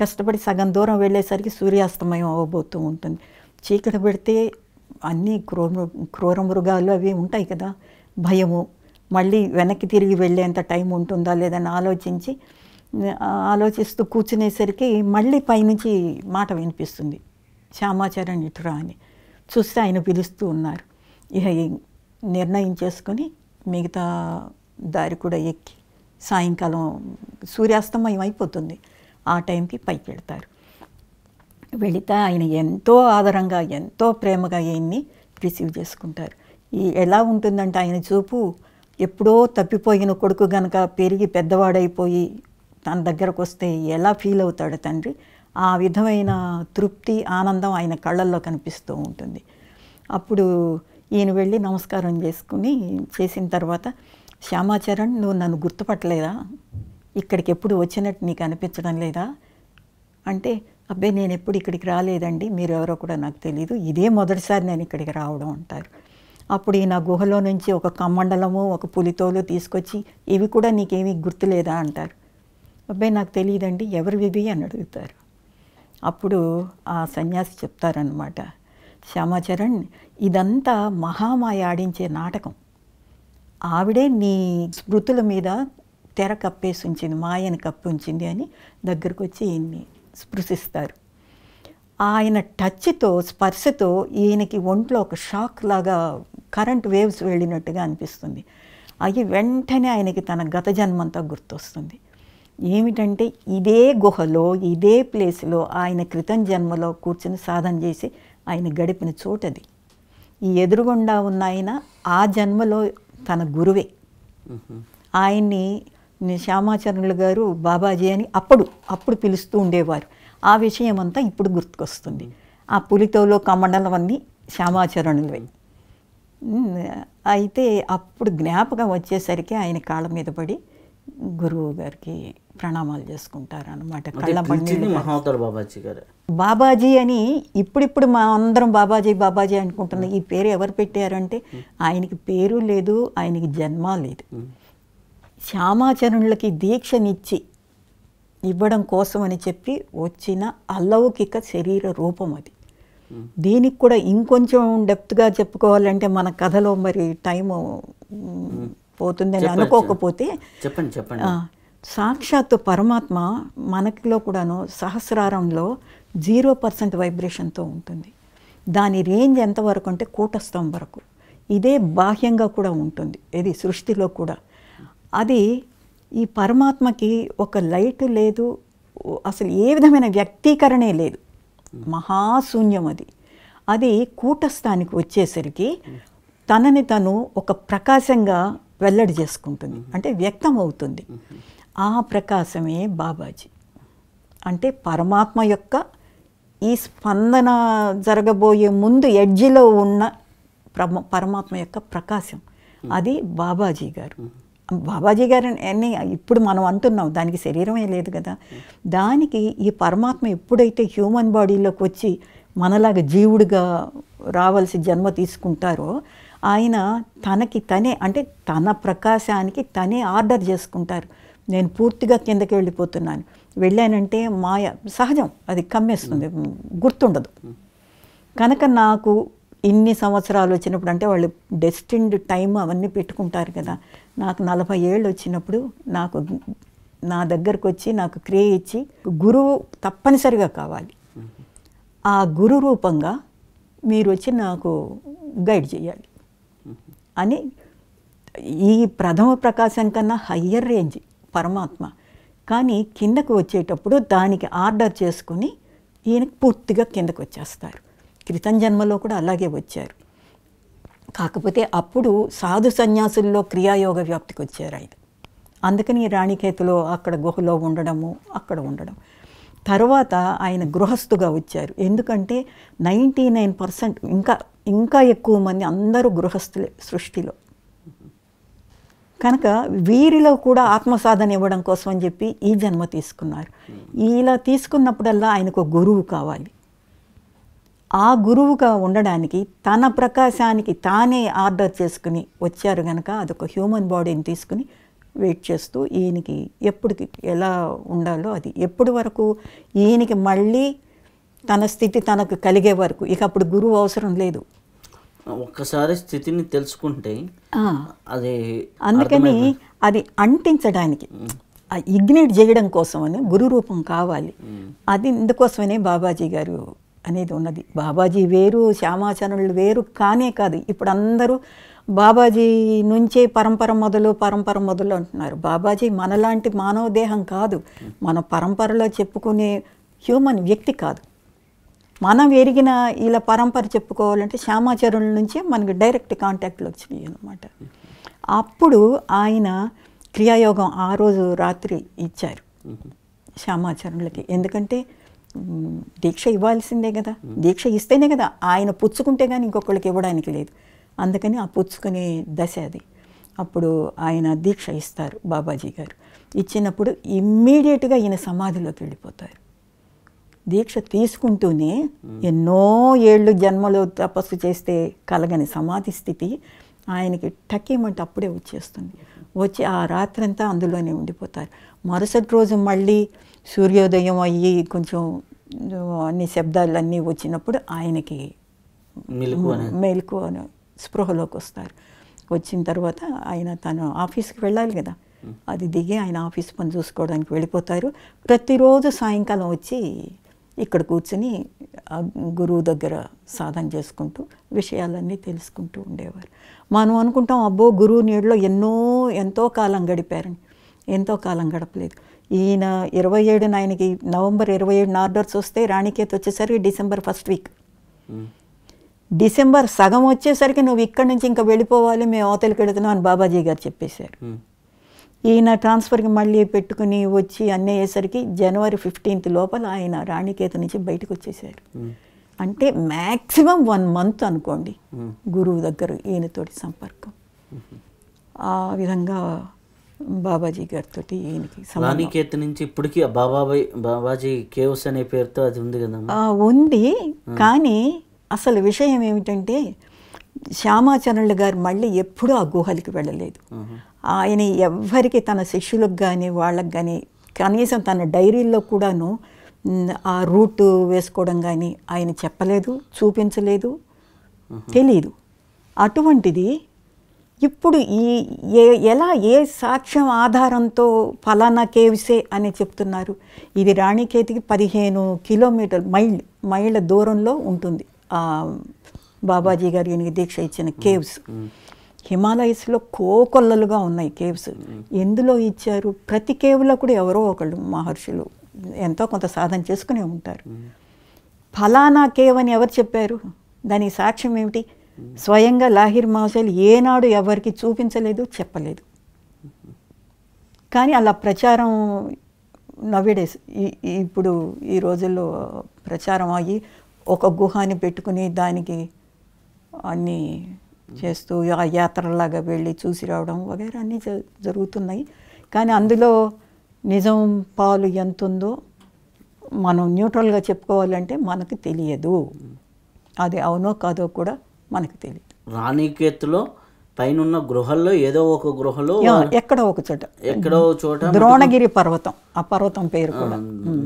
కష్టపడి సగం దూరం వెళ్ళేసరికి సూర్యాస్తమయం అవ్వబోతూ ఉంటుంది. చీకటి పెడితే అన్ని క్రూర క్రూర మృగాలు అవి ఉంటాయి కదా. భయము. మళ్ళీ వెనక్కి తిరిగి వెళ్ళేంత టైం ఉంటుందా లేదని ఆలోచించి ఆలోచిస్తూ కూర్చునేసరికి మళ్ళీ పైనుంచి మాట వినిపిస్తుంది. శ్యామాచరణ్ ఇటురా అని చూస్తే ఆయన పిలుస్తూ ఉన్నారు. ఇహ నిర్ణయం చేసుకొని మిగతా దారి కూడా ఎక్కి సాయంకాలం సూర్యాస్తమయం అయిపోతుంది. ఆ టైంకి పైకి వెళ్తారు. వెళితే ఆయన ఎంతో ఆదరంగా ఎంతో ప్రేమగా ఆయన్ని రిసీవ్ చేసుకుంటారు. ఈ ఎలా ఉంటుందంటే ఆయన చూపు ఎప్పుడో తప్పిపోయిన కొడుకు గనక పెరిగి పెద్దవాడైపోయి తన దగ్గరకు వస్తే ఎలా ఫీల్ అవుతాడు తండ్రి? ఆ విధమైన తృప్తి ఆనందం ఆయన కళ్ళల్లో కనిపిస్తూ ఉంటుంది. అప్పుడు ఈయన వెళ్ళి నమస్కారం చేసుకుని చేసిన తర్వాత శ్యామాచరణ్ నువ్వు నన్ను గుర్తుపట్టలేదా? ఇక్కడికి ఎప్పుడు వచ్చినట్టు నీకు అనిపించడం లేదా? అంటే అబ్బాయి నేను ఎప్పుడు ఇక్కడికి రాలేదండి మీరు ఎవరో కూడా నాకు తెలియదు ఇదే మొదటిసారి నేను ఇక్కడికి రావడం అంటారు. అప్పుడు ఈ నా గుహలో నుంచి ఒక కమ్మండలము ఒక పులితోలు తీసుకొచ్చి ఇవి కూడా నీకేమీ గుర్తులేదా? అంటారు. అబ్బాయి నాకు తెలియదండి ఎవరివి ఇవి? అని అడుగుతారు. అప్పుడు ఆ సన్యాసి చెప్తారనమాట శ్యామాచరణ్ ఇదంతా మహామాయ ఆడించే నాటకం. ఆవిడే నీ స్మృతుల మీద తెర కప్పేసి ఉంచింది మాయను కప్పి ఉంచింది అని దగ్గరకు వచ్చి ఈయన్ని స్పృశిస్తారు. ఆయన టచ్తో స్పర్శతో ఈయనకి ఒంట్లో ఒక షాక్ లాగా కరెంట్ వేవ్స్ వెళ్ళినట్టుగా అనిపిస్తుంది. అవి వెంటనే ఆయనకి తన గత జన్మంతా గుర్తొస్తుంది. ఏమిటంటే ఇదే గుహలో ఇదే ప్లేస్లో ఆయన క్రితం జన్మలో కూర్చుని సాధన చేసి ఆయన గడిపిన చోటది. ఈ ఎదురుగుండా ఉన్న ఆయన ఆ జన్మలో తన గురువే. ఆయన్ని శ్యామాచరణులు గారు బాబాజీ అని అప్పుడు అప్పుడు పిలుస్తూ ఉండేవారు. ఆ విషయం అంతా ఇప్పుడు గుర్తుకొస్తుంది. ఆ పులితోలో కమండలం అన్నీ శ్యామాచరణులవే అయితే అప్పుడు జ్ఞాపకం వచ్చేసరికి ఆయన కాళ్ళ మీద పడి గురువు గారికి ప్రణామాలు చేసుకుంటారు అనమాట కళ్ళ మహావతార్ బాబాజీ గారు. బాబాజీ అని ఇప్పుడిప్పుడు మా అందరం బాబాజీ బాబాజీ అనుకుంటున్నాం. ఈ పేరు ఎవరు పెట్టారంటే ఆయనకి పేరు లేదు ఆయనకి జన్మ లేదు. శ్యామాచరణులకి దీక్షనిచ్చి ఇవ్వడం కోసం అని చెప్పి వచ్చిన అలౌకిక శరీర రూపం అది. దీనికి కూడా ఇంకొంచెం డెప్త్గా చెప్పుకోవాలంటే మన కథలో మరి టైము పోతుందని. అనుకోకపోతే చెప్పండి చెప్పండి సాక్షాత్తు పరమాత్మ మనకిలో కూడాను సహస్రారంలో జీరో పర్సెంట్ వైబ్రేషన్తో ఉంటుంది. దాని రేంజ్ ఎంతవరకు అంటే కూటస్థం వరకు. ఇదే బాహ్యంగా కూడా ఉంటుంది. ఇది సృష్టిలో కూడా. అది ఈ పరమాత్మకి ఒక లైట్ లేదు. అసలు ఏ విధమైన వ్యక్తీకరణే లేదు. మహాశూన్యం అది. అది కూటస్థానికి వచ్చేసరికి తనని తను ఒక ప్రకాశంగా వెల్లడి చేసుకుంటుంది. అంటే వ్యక్తం అవుతుంది ఆ ప్రకాశమే బాబాజీ. అంటే పరమాత్మ యొక్క ఈ స్పందన జరగబోయే ముందు ఎడ్జిలో ఉన్న ప్రమ పరమాత్మ యొక్క ప్రకాశం. అది బాబాజీ గారు. బాబాజీ గారు అన్ని ఇప్పుడు మనం అంటున్నాం దానికి శరీరమే లేదు కదా. దానికి ఈ పరమాత్మ ఎప్పుడైతే హ్యూమన్ బాడీలోకి వచ్చి మనలాగా జీవుడిగా రావాల్సి జన్మ తీసుకుంటారో ఆయన తనకి తనే అంటే తన ప్రకాశానికి తనే ఆర్డర్ చేసుకుంటారు. నేను పూర్తిగా కిందకి వెళ్ళిపోతున్నాను. వెళ్ళానంటే మాయ సహజం అది కమ్మేస్తుంది గుర్తుండదు. కనుక నాకు ఇన్ని సంవత్సరాలు వచ్చినప్పుడు అంటే వాళ్ళు డెస్టిన్డ్ టైం అవన్నీ పెట్టుకుంటారు కదా నాకు నలభై ఏళ్ళు వచ్చినప్పుడు నాకు నా దగ్గరకు వచ్చి నాకు క్రియ ఇచ్చి గురువు తప్పనిసరిగా కావాలి. ఆ గురు రూపంగా మీరు వచ్చి నాకు గైడ్ చేయాలి. అని ఈ ప్రథమ ప్రకాశం కన్నా హయ్యర్ రేంజ్ పరమాత్మ. కానీ కిందకు వచ్చేటప్పుడు దానికి ఆర్డర్ చేసుకుని ఈయన పూర్తిగా కిందకు వచ్చేస్తారు. క్రితం జన్మలో కూడా అలాగే వచ్చారు. కాకపోతే అప్పుడు సాధు సన్యాసుల్లో క్రియాయోగ వ్యాప్తికి వచ్చారు ఆయన. అందుకని రాణికేతులో అక్కడ గుహలో ఉండడము అక్కడ ఉండడం. తర్వాత ఆయన గృహస్థుగా వచ్చారు. ఎందుకంటే నైంటీ నైన్ పర్సెంట్ ఇంకా ఇంకా ఎక్కువ మంది అందరూ గృహస్థులే సృష్టిలో. కనుక వీరిలో కూడా ఆత్మసాధన ఇవ్వడం కోసం అని చెప్పి ఈ జన్మ తీసుకున్నారు. ఇలా తీసుకున్నప్పుడల్లా ఆయనకు ఒక గురువు కావాలి. ఆ గురువుగా ఉండడానికి తన ప్రకాశానికి తానే ఆర్డర్ చేసుకుని వచ్చారు కనుక అదొక హ్యూమన్ బాడీని తీసుకుని వెయిట్ చేస్తూ ఈయనకి ఎప్పటికి ఎలా ఉండాలో అది. ఎప్పటి వరకు ఈయనకి మళ్ళీ తన స్థితి తనకు కలిగే వరకు ఇక అప్పుడు గురువు అవసరం లేదు. ఒక్కసారి స్థితిని తెలుసుకుంటే. అది అందుకని అది అంటించడానికి ఇగ్నేట్ చేయడం కోసమని గురు రూపం కావాలి అది ఇందుకోసమనే బాబాజీ గారు అనేది ఉన్నది. బాబాజీ వేరు శ్యామాచరణులు వేరు కానే కాదు. ఇప్పుడు అందరూ బాబాజీ నుంచే పరంపర మొదలు పరంపర మొదలు అంటున్నారు. బాబాజీ మనలాంటి మానవ దేహం కాదు. మన పరంపరలో చెప్పుకునే హ్యూమన్ వ్యక్తి కాదు. మనం ఎరిగిన ఇలా పరంపర చెప్పుకోవాలంటే శ్యామాచరణుల నుంచే మనకి డైరెక్ట్ కాంటాక్ట్లు వచ్చినాయి అనమాట అప్పుడు ఆయన క్రియాయోగం ఆ రోజు రాత్రి ఇచ్చారు. శ్యామాచరణులకి ఎందుకంటే దీక్ష ఇవ్వాల్సిందే కదా. దీక్ష ఇస్తేనే కదా ఆయన పుచ్చుకుంటే కానీ ఇంకొకళ్ళకి ఇవ్వడానికి లేదు. అందుకని ఆ పుచ్చుకునే దశ అది. అప్పుడు ఆయన దీక్ష ఇస్తారు బాబాజీ గారు. ఇచ్చినప్పుడు ఇమ్మీడియట్గా ఈయన సమాధిలోకి వెళ్ళిపోతారు. దీక్ష తీసుకుంటూనే ఎన్నో ఏళ్ళు జన్మలో తపస్సు చేస్తే కలగని సమాధి స్థితి ఆయనకి టకేమంటే అప్పుడే వచ్చేస్తుంది. వచ్చి ఆ రాత్రంతా అందులోనే ఉండిపోతారు. మరుసటి రోజు మళ్ళీ సూర్యోదయం అయ్యి కొంచెం అన్ని శబ్దాలు అన్నీ వచ్చినప్పుడు ఆయనకి మెలకు అనేది. మేలుకు అని స్పృహలోకి వస్తారు. వచ్చిన తర్వాత ఆయన తను ఆఫీస్కి వెళ్ళాలి కదా. అది దిగి ఆయన ఆఫీస్ పని చూసుకోవడానికి వెళ్ళిపోతారు. ప్రతిరోజు సాయంకాలం వచ్చి ఇక్కడ కూర్చుని గురువు దగ్గర సాధన చేసుకుంటూ విషయాలన్నీ తెలుసుకుంటూ ఉండేవారు. మనం అనుకుంటాం అబ్బో గురువు నీడలో ఎన్నో ఎంతో కాలం గడిపారని ఎంతో కాలం గడపలేదు. ఈయన ఇరవై ఏడున ఆయనకి నవంబర్ ఇరవై ఏడున ఆర్డర్స్ వస్తే రాణికేత్ వచ్చేసరికి డిసెంబర్ ఫస్ట్ వీక్. డిసెంబర్ సగం వచ్చేసరికి నువ్వు ఇక్కడి నుంచి ఇంకా వెళ్ళిపోవాలి మేము అవతలికి వెళుతున్నాం అని బాబాజీ గారు చెప్పేశారు. ఈయన ట్రాన్స్ఫర్కి మళ్ళీ పెట్టుకుని వచ్చి అన్నీ అయ్యేసరికి జనవరి ఫిఫ్టీన్త్ లోపల ఆయన రాణికేతు నుంచి బయటకు వచ్చేసారు. అంటే మ్యాక్సిమం వన్ మంత్ అనుకోండి. గురువు దగ్గర ఈయనతోటి సంపర్కం ఆ విధంగా బాబాజీ గారితో ఈయనకి. రాణికేత్ నుంచి ఇప్పటికీ బాబాబాయ్ బాబాజీ కేవ్స్ అనే పేరుతో అది ఉంది ఆ, ఉంది కానీ అసలు విషయం ఏమిటంటే శ్యామాచరణులు గారు మళ్ళీ ఎప్పుడూ ఆ గుహలకి వెళ్ళలేదు. ఆయన ఎవ్వరికి తన శిష్యులకు కానీ వాళ్ళకి కానీ కనీసం తన డైరీల్లో కూడాను ఆ రూట్ వేసుకోవడం కానీ ఆయన చెప్పలేదు చూపించలేదు తెలీదు. అటువంటిది ఇప్పుడు ఈ ఏ ఎలా ఏ సాక్ష్యం ఆధారంతో ఫలానా కేవ్సే అని చెప్తున్నారు? ఇది రాణికేతికి పదిహేను కిలోమీటర్ మైల్ మైళ్ళ దూరంలో ఉంటుంది. బాబాజీ గారు ఈయనకి దీక్ష ఇచ్చిన కేవ్స్. హిమాలయస్లో కోకొల్లలుగా ఉన్నాయి కేవ్స్. ఎందులో ఇచ్చారు? ప్రతి కేవ్లో కూడా ఎవరో ఒకళ్ళు మహర్షులు ఎంతో కొంత సాధన చేసుకునే ఉంటారు. ఫలానా కేవ్ అని ఎవరు చెప్పారు? దానికి సాక్ష్యం ఏమిటి? స్వయంగా లాహిర్ మహసల్ ఏనాడు ఎవరికి చూపించలేదు చెప్పలేదు. కానీ అలా ప్రచారం నవ్విడేస్ ఇప్పుడు ఈ రోజుల్లో ప్రచారం అయ్యి ఒక గుహాని పెట్టుకుని దానికి అన్నీ చేస్తూ ఆ యాత్రలాగా వెళ్ళి చూసి రావడం వగైరా అన్నీ జరుగుతున్నాయి. కానీ అందులో నిజం పాలు ఎంత ఉందో మనం న్యూట్రల్గా చెప్పుకోవాలంటే మనకు తెలియదు. అది అవునో కాదో కూడా మనకు తెలియదు. రాణికేత్లో పైన గృహల్లో ఏదో ఒక గృహలో ఎక్కడో ఒక చోట. ఎక్కడో చోట ద్రోణగిరి పర్వతం ఆ పర్వతం పేరు కూడా.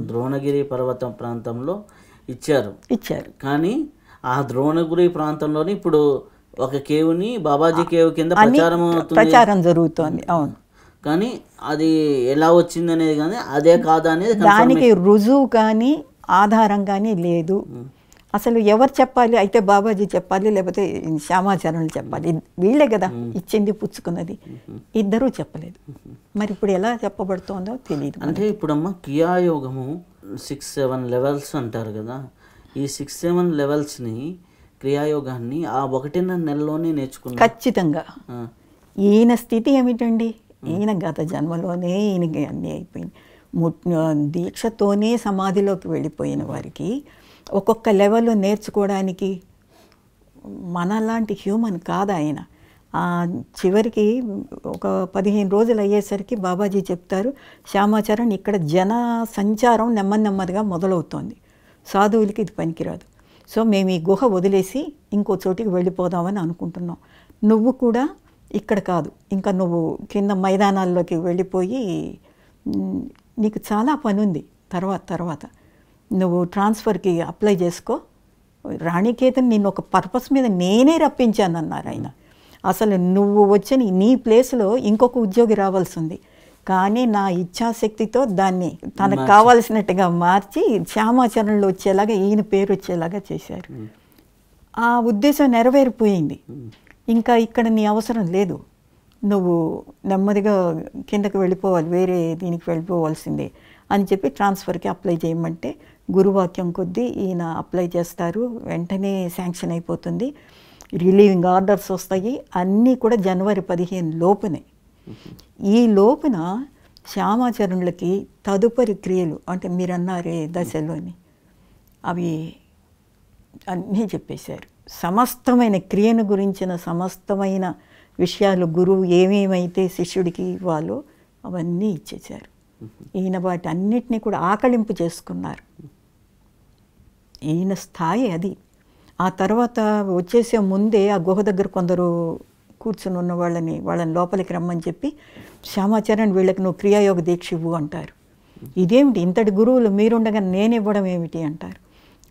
ద్రోణగిరి పర్వతం ప్రాంతంలో ఇచ్చారు. ఇచ్చారు. కానీ ఆ ద్రోణగిరి ప్రాంతంలోని ఇప్పుడు ఒక కేవ్ని బాబాజీ కేవ్ కింద ప్రచారం ప్రచారం జరుగుతోంది. అవును. కానీ అది ఎలా వచ్చింది అనేది కానీ అదే కాదా అనేది దానికి రుజువు కానీ ఆధారం కానీ లేదు. అసలు ఎవరు చెప్పాలి? అయితే బాబాజీ చెప్పాలి లేకపోతే శ్యామాచరణలు చెప్పాలి. వీళ్ళే కదా ఇచ్చింది పుచ్చుకున్నది. ఇద్దరూ చెప్పలేదు. మరి ఇప్పుడు ఎలా చెప్పబడుతోందో తెలియదు అంటే ఇప్పుడమ్మ క్రియాయోగము సిక్స్ సెవెన్ లెవెల్స్ అంటారు కదా. ఈ సిక్స్ సెవెన్ లెవెల్స్ని క్రియాయోగాన్ని ఆ ఒకటిన్నర నెలలోనే నేర్చుకున్నా. ఖచ్చితంగా. ఈయన స్థితి ఏమిటండి? ఈయన గత జన్మలోనే ఈయనకి అన్నీ అయిపోయింది దీక్షతోనే సమాధిలోకి వెళ్ళిపోయిన వారికి ఒక్కొక్క లెవెల్లో నేర్చుకోవడానికి మనలాంటి హ్యూమన్ కాదు ఆయన. చివరికి ఒక పదిహేను రోజులు అయ్యేసరికి బాబాజీ చెప్తారు శ్యామాచరణ్ ఇక్కడ జన సంచారం నెమ్మది నెమ్మదిగా మొదలవుతోంది. సాధువులకి ఇది పనికిరాదు. సో మేము ఈ గుహ వదిలేసి ఇంకో చోటికి వెళ్ళిపోదామని అనుకుంటున్నాం. నువ్వు కూడా ఇక్కడ కాదు. ఇంకా నువ్వు కింద మైదానాల్లోకి వెళ్ళిపోయి నీకు చాలా పని ఉంది తర్వాత తర్వాత. నువ్వు ట్రాన్స్ఫర్కి అప్లై చేసుకో. రాణికేతన్ నిన్ను ఒక పర్పస్ మీద నేనే రప్పించానన్నారు ఆయన. అసలు నువ్వు వచ్చిన నీ ప్లేస్లో ఇంకొక ఉద్యోగి రావాల్సి ఉంది కానీ నా ఇచ్ఛాశక్తితో దాన్ని తనకు కావాల్సినట్టుగా మార్చి శ్యామాచరణలో వచ్చేలాగా ఈయన పేరు వచ్చేలాగా చేశారు. ఆ ఉద్దేశం నెరవేరిపోయింది. ఇంకా ఇక్కడ నీ అవసరం లేదు. నువ్వు నెమ్మదిగా కిందకి వెళ్ళిపోవాలి వేరే దీనికి వెళ్ళిపోవాల్సిందే అని చెప్పి ట్రాన్స్ఫర్కి అప్లై చేయమంటే గురువాక్యం కొద్దీ ఈయన అప్లై చేస్తారు. వెంటనే శాంక్షన్ అయిపోతుంది. రిలీవింగ్ ఆర్డర్స్ వస్తాయి. అన్నీ కూడా జనవరి పదిహేను లోపునే. ఈ లోపున శ్యామాచరణులకి తదుపరి క్రియలు అంటే మీరు అన్నారే దశలోని అవి అన్నీ చెప్పేశారు. సమస్తమైన క్రియను గురించిన సమస్తమైన విషయాలు గురువు ఏమేమైతే శిష్యుడికి ఇవ్వాలో అవన్నీ ఇచ్చేశారు. ఈయన వాటి అన్నిటినీ కూడా ఆకలింపు చేసుకున్నారు. ఈయన స్థాయి అది. ఆ తర్వాత వచ్చేసే ముందే ఆ గుహ దగ్గర కొందరు కూర్చుని ఉన్న వాళ్ళని వాళ్ళని లోపలికి రమ్మని చెప్పి శ్యామాచరణ్ వీళ్ళకి నువ్వు క్రియాయోగ దీక్ష ఇవ్వు అంటారు. ఇదేమిటి? ఇంతటి గురువులు మీరుండగా నేను ఇవ్వడం ఏమిటి? అంటారు.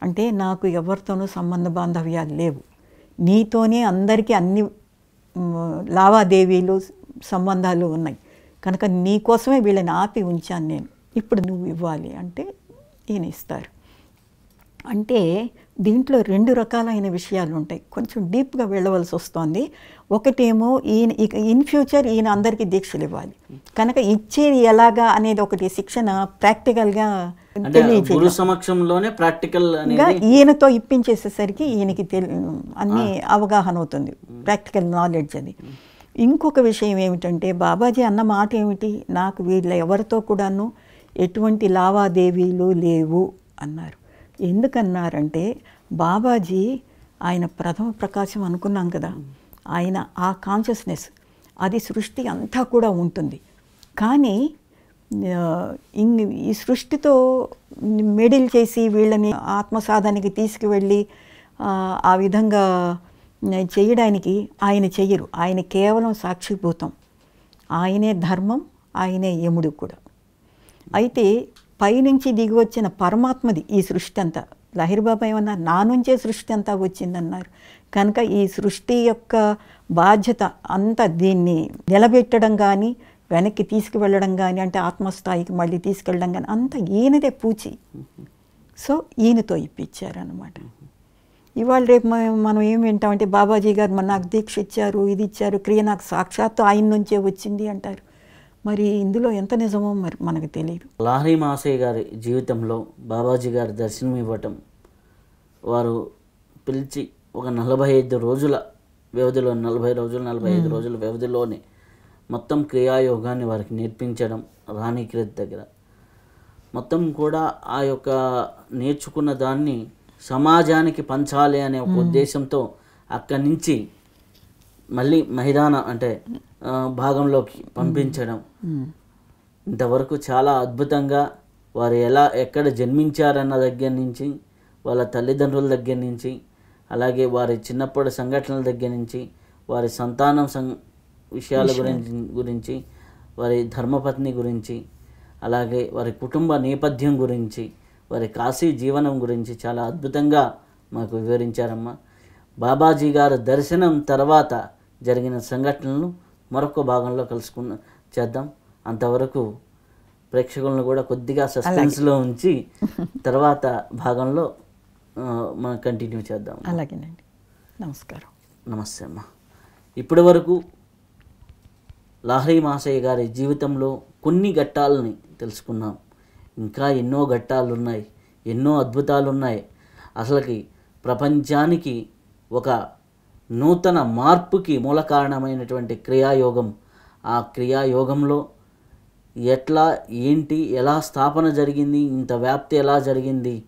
అంటే నాకు ఎవరితోనూ సంబంధ బాంధవ్యాలు లేవు. నీతోనే అందరికీ అన్ని లావాదేవీలు సంబంధాలు ఉన్నాయి. కనుక నీ కోసమే వీళ్ళని ఆపి ఉంచాను నేను. ఇప్పుడు నువ్వు ఇవ్వాలి అంటే ఈయన ఇస్తారు. అంటే దీంట్లో రెండు రకాలైన విషయాలు ఉంటాయి. కొంచెం డీప్గా వెళ్ళవలసి వస్తుంది. ఒకటేమో ఈయన ఇక ఇన్ ఫ్యూచర్ ఈయన అందరికీ దీక్షలు ఇవ్వాలి. కనుక ఇచ్చేది ఎలాగా అనేది ఒకటి శిక్షణ ప్రాక్టికల్గా గురు సమక్షంలోనే ప్రాక్టికల్ ఇంకా అనేది ఈయనతో ఇప్పించేసేసరికి ఈయనకి తెలి అన్ని అవగాహన అవుతుంది. ప్రాక్టికల్ నాలెడ్జ్ అది. ఇంకొక విషయం ఏమిటంటే బాబాజీ అన్న మాట ఏమిటి? నాకు వీళ్ళ ఎవరితో కూడాను ఎటువంటి లావాదేవీలు లేవు అన్నారు. ఎందుకన్నారంటే బాబాజీ ఆయన ప్రథమ ప్రకాశం అనుకున్నాం కదా. ఆయన ఆ కాన్షియస్నెస్ అది సృష్టి అంతా కూడా ఉంటుంది. కానీ ఆ, ఈ సృష్టితో మెడిల్ చేసి వీళ్ళని ఆత్మసాధనకి తీసుకువెళ్ళి ఆ, ఆ విధంగా చేయడానికి ఆయన చెయ్యరు. ఆయన కేవలం సాక్షిభూతం. ఆయనే ధర్మం ఆయనే యముడు కూడా. అయితే పైనుంచి దిగి వచ్చిన పరమాత్మది ఈ సృష్టి అంతా లహిర్ బాబా ఏమన్నారు? నా నుంచే సృష్టి అంతా వచ్చిందన్నారు. కనుక ఈ సృష్టి యొక్క బాధ్యత అంతా దీన్ని నిలబెట్టడం కానీ వెనక్కి తీసుకువెళ్ళడం కానీ అంటే ఆత్మస్థాయికి మళ్ళీ తీసుకెళ్ళడం కానీ అంతా ఈయనదే పూచి. సో ఈయనతో ఇప్పించారనమాట ఇవాళ రేపు మనం ఏం వింటామంటే బాబాజీ గారు మన నాకు దీక్ష ఇచ్చారు ఇది ఇచ్చారు క్రియ నాకు సాక్షాత్తు ఆయన నుంచే వచ్చింది అంటారు. మరి ఇందులో ఎంత నిజమో మరి మనకు తెలియదు లాహరి మాసయ్య గారి జీవితంలో బాబాజీ గారి దర్శనం ఇవ్వటం వారు పిలిచి ఒక నలభై ఐదు రోజుల వ్యవధిలో నలభై రోజులు నలభై ఐదు రోజుల వ్యవధిలోనే మొత్తం క్రియాయోగాన్ని వారికి నేర్పించడం రాణికృత్ దగ్గర. మొత్తం కూడా ఆ యొక్క నేర్చుకున్న దాన్ని సమాజానికి పంచాలి అనే ఒక ఉద్దేశంతో అక్కడి నుంచి మళ్ళీ మైదాన అంటే భాగంలోకి పంపించడం. ఇంతవరకు చాలా అద్భుతంగా వారు ఎలా ఎక్కడ జన్మించారన్న దగ్గర నుంచి వాళ్ళ తల్లిదండ్రుల దగ్గర నుంచి అలాగే వారి చిన్నప్పటి సంఘటనల దగ్గర నుంచి వారి సంతానం సం విషయాల గురించి గురించి వారి ధర్మపత్ని గురించి అలాగే వారి కుటుంబ నేపథ్యం గురించి వారి కాశీ జీవనం గురించి చాలా అద్భుతంగా మాకు వివరించారమ్మా. బాబాజీ గారు దర్శనం తర్వాత జరిగిన సంఘటనలను మరొక భాగంలో కలుసుకున్న చేద్దాం. అంతవరకు ప్రేక్షకులను కూడా కొద్దిగా సస్పెన్స్లో ఉంచి తర్వాత భాగంలో మనం కంటిన్యూ చేద్దాం. అలాగేనండి. నమస్కారం. నమస్తే అమ్మ. ఇప్పటి వరకు లాహరి మాసయ్య గారి జీవితంలో కొన్ని ఘట్టాలని తెలుసుకున్నాం. ఇంకా ఎన్నో ఘట్టాలు ఉన్నాయి ఎన్నో అద్భుతాలు ఉన్నాయి అసలుకి ప్రపంచానికి ఒక నూతన మార్పుకి మూల కారణమైనటువంటి క్రియాయోగం. ఆ క్రియాయోగంలో ఎట్లా ఏంటి ఎలా స్థాపన జరిగింది ఇంత వ్యాప్తి ఎలా జరిగింది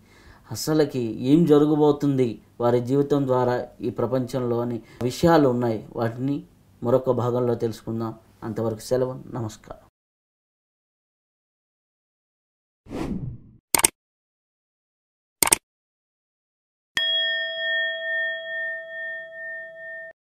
అసలకి ఏం జరగబోతుంది వారి జీవితం ద్వారా ఈ ప్రపంచంలోని విషయాలు ఉన్నాయి. వాటిని మరొక భాగంలో తెలుసుకుందాం. అంతవరకు సెలవు. నమస్కారం.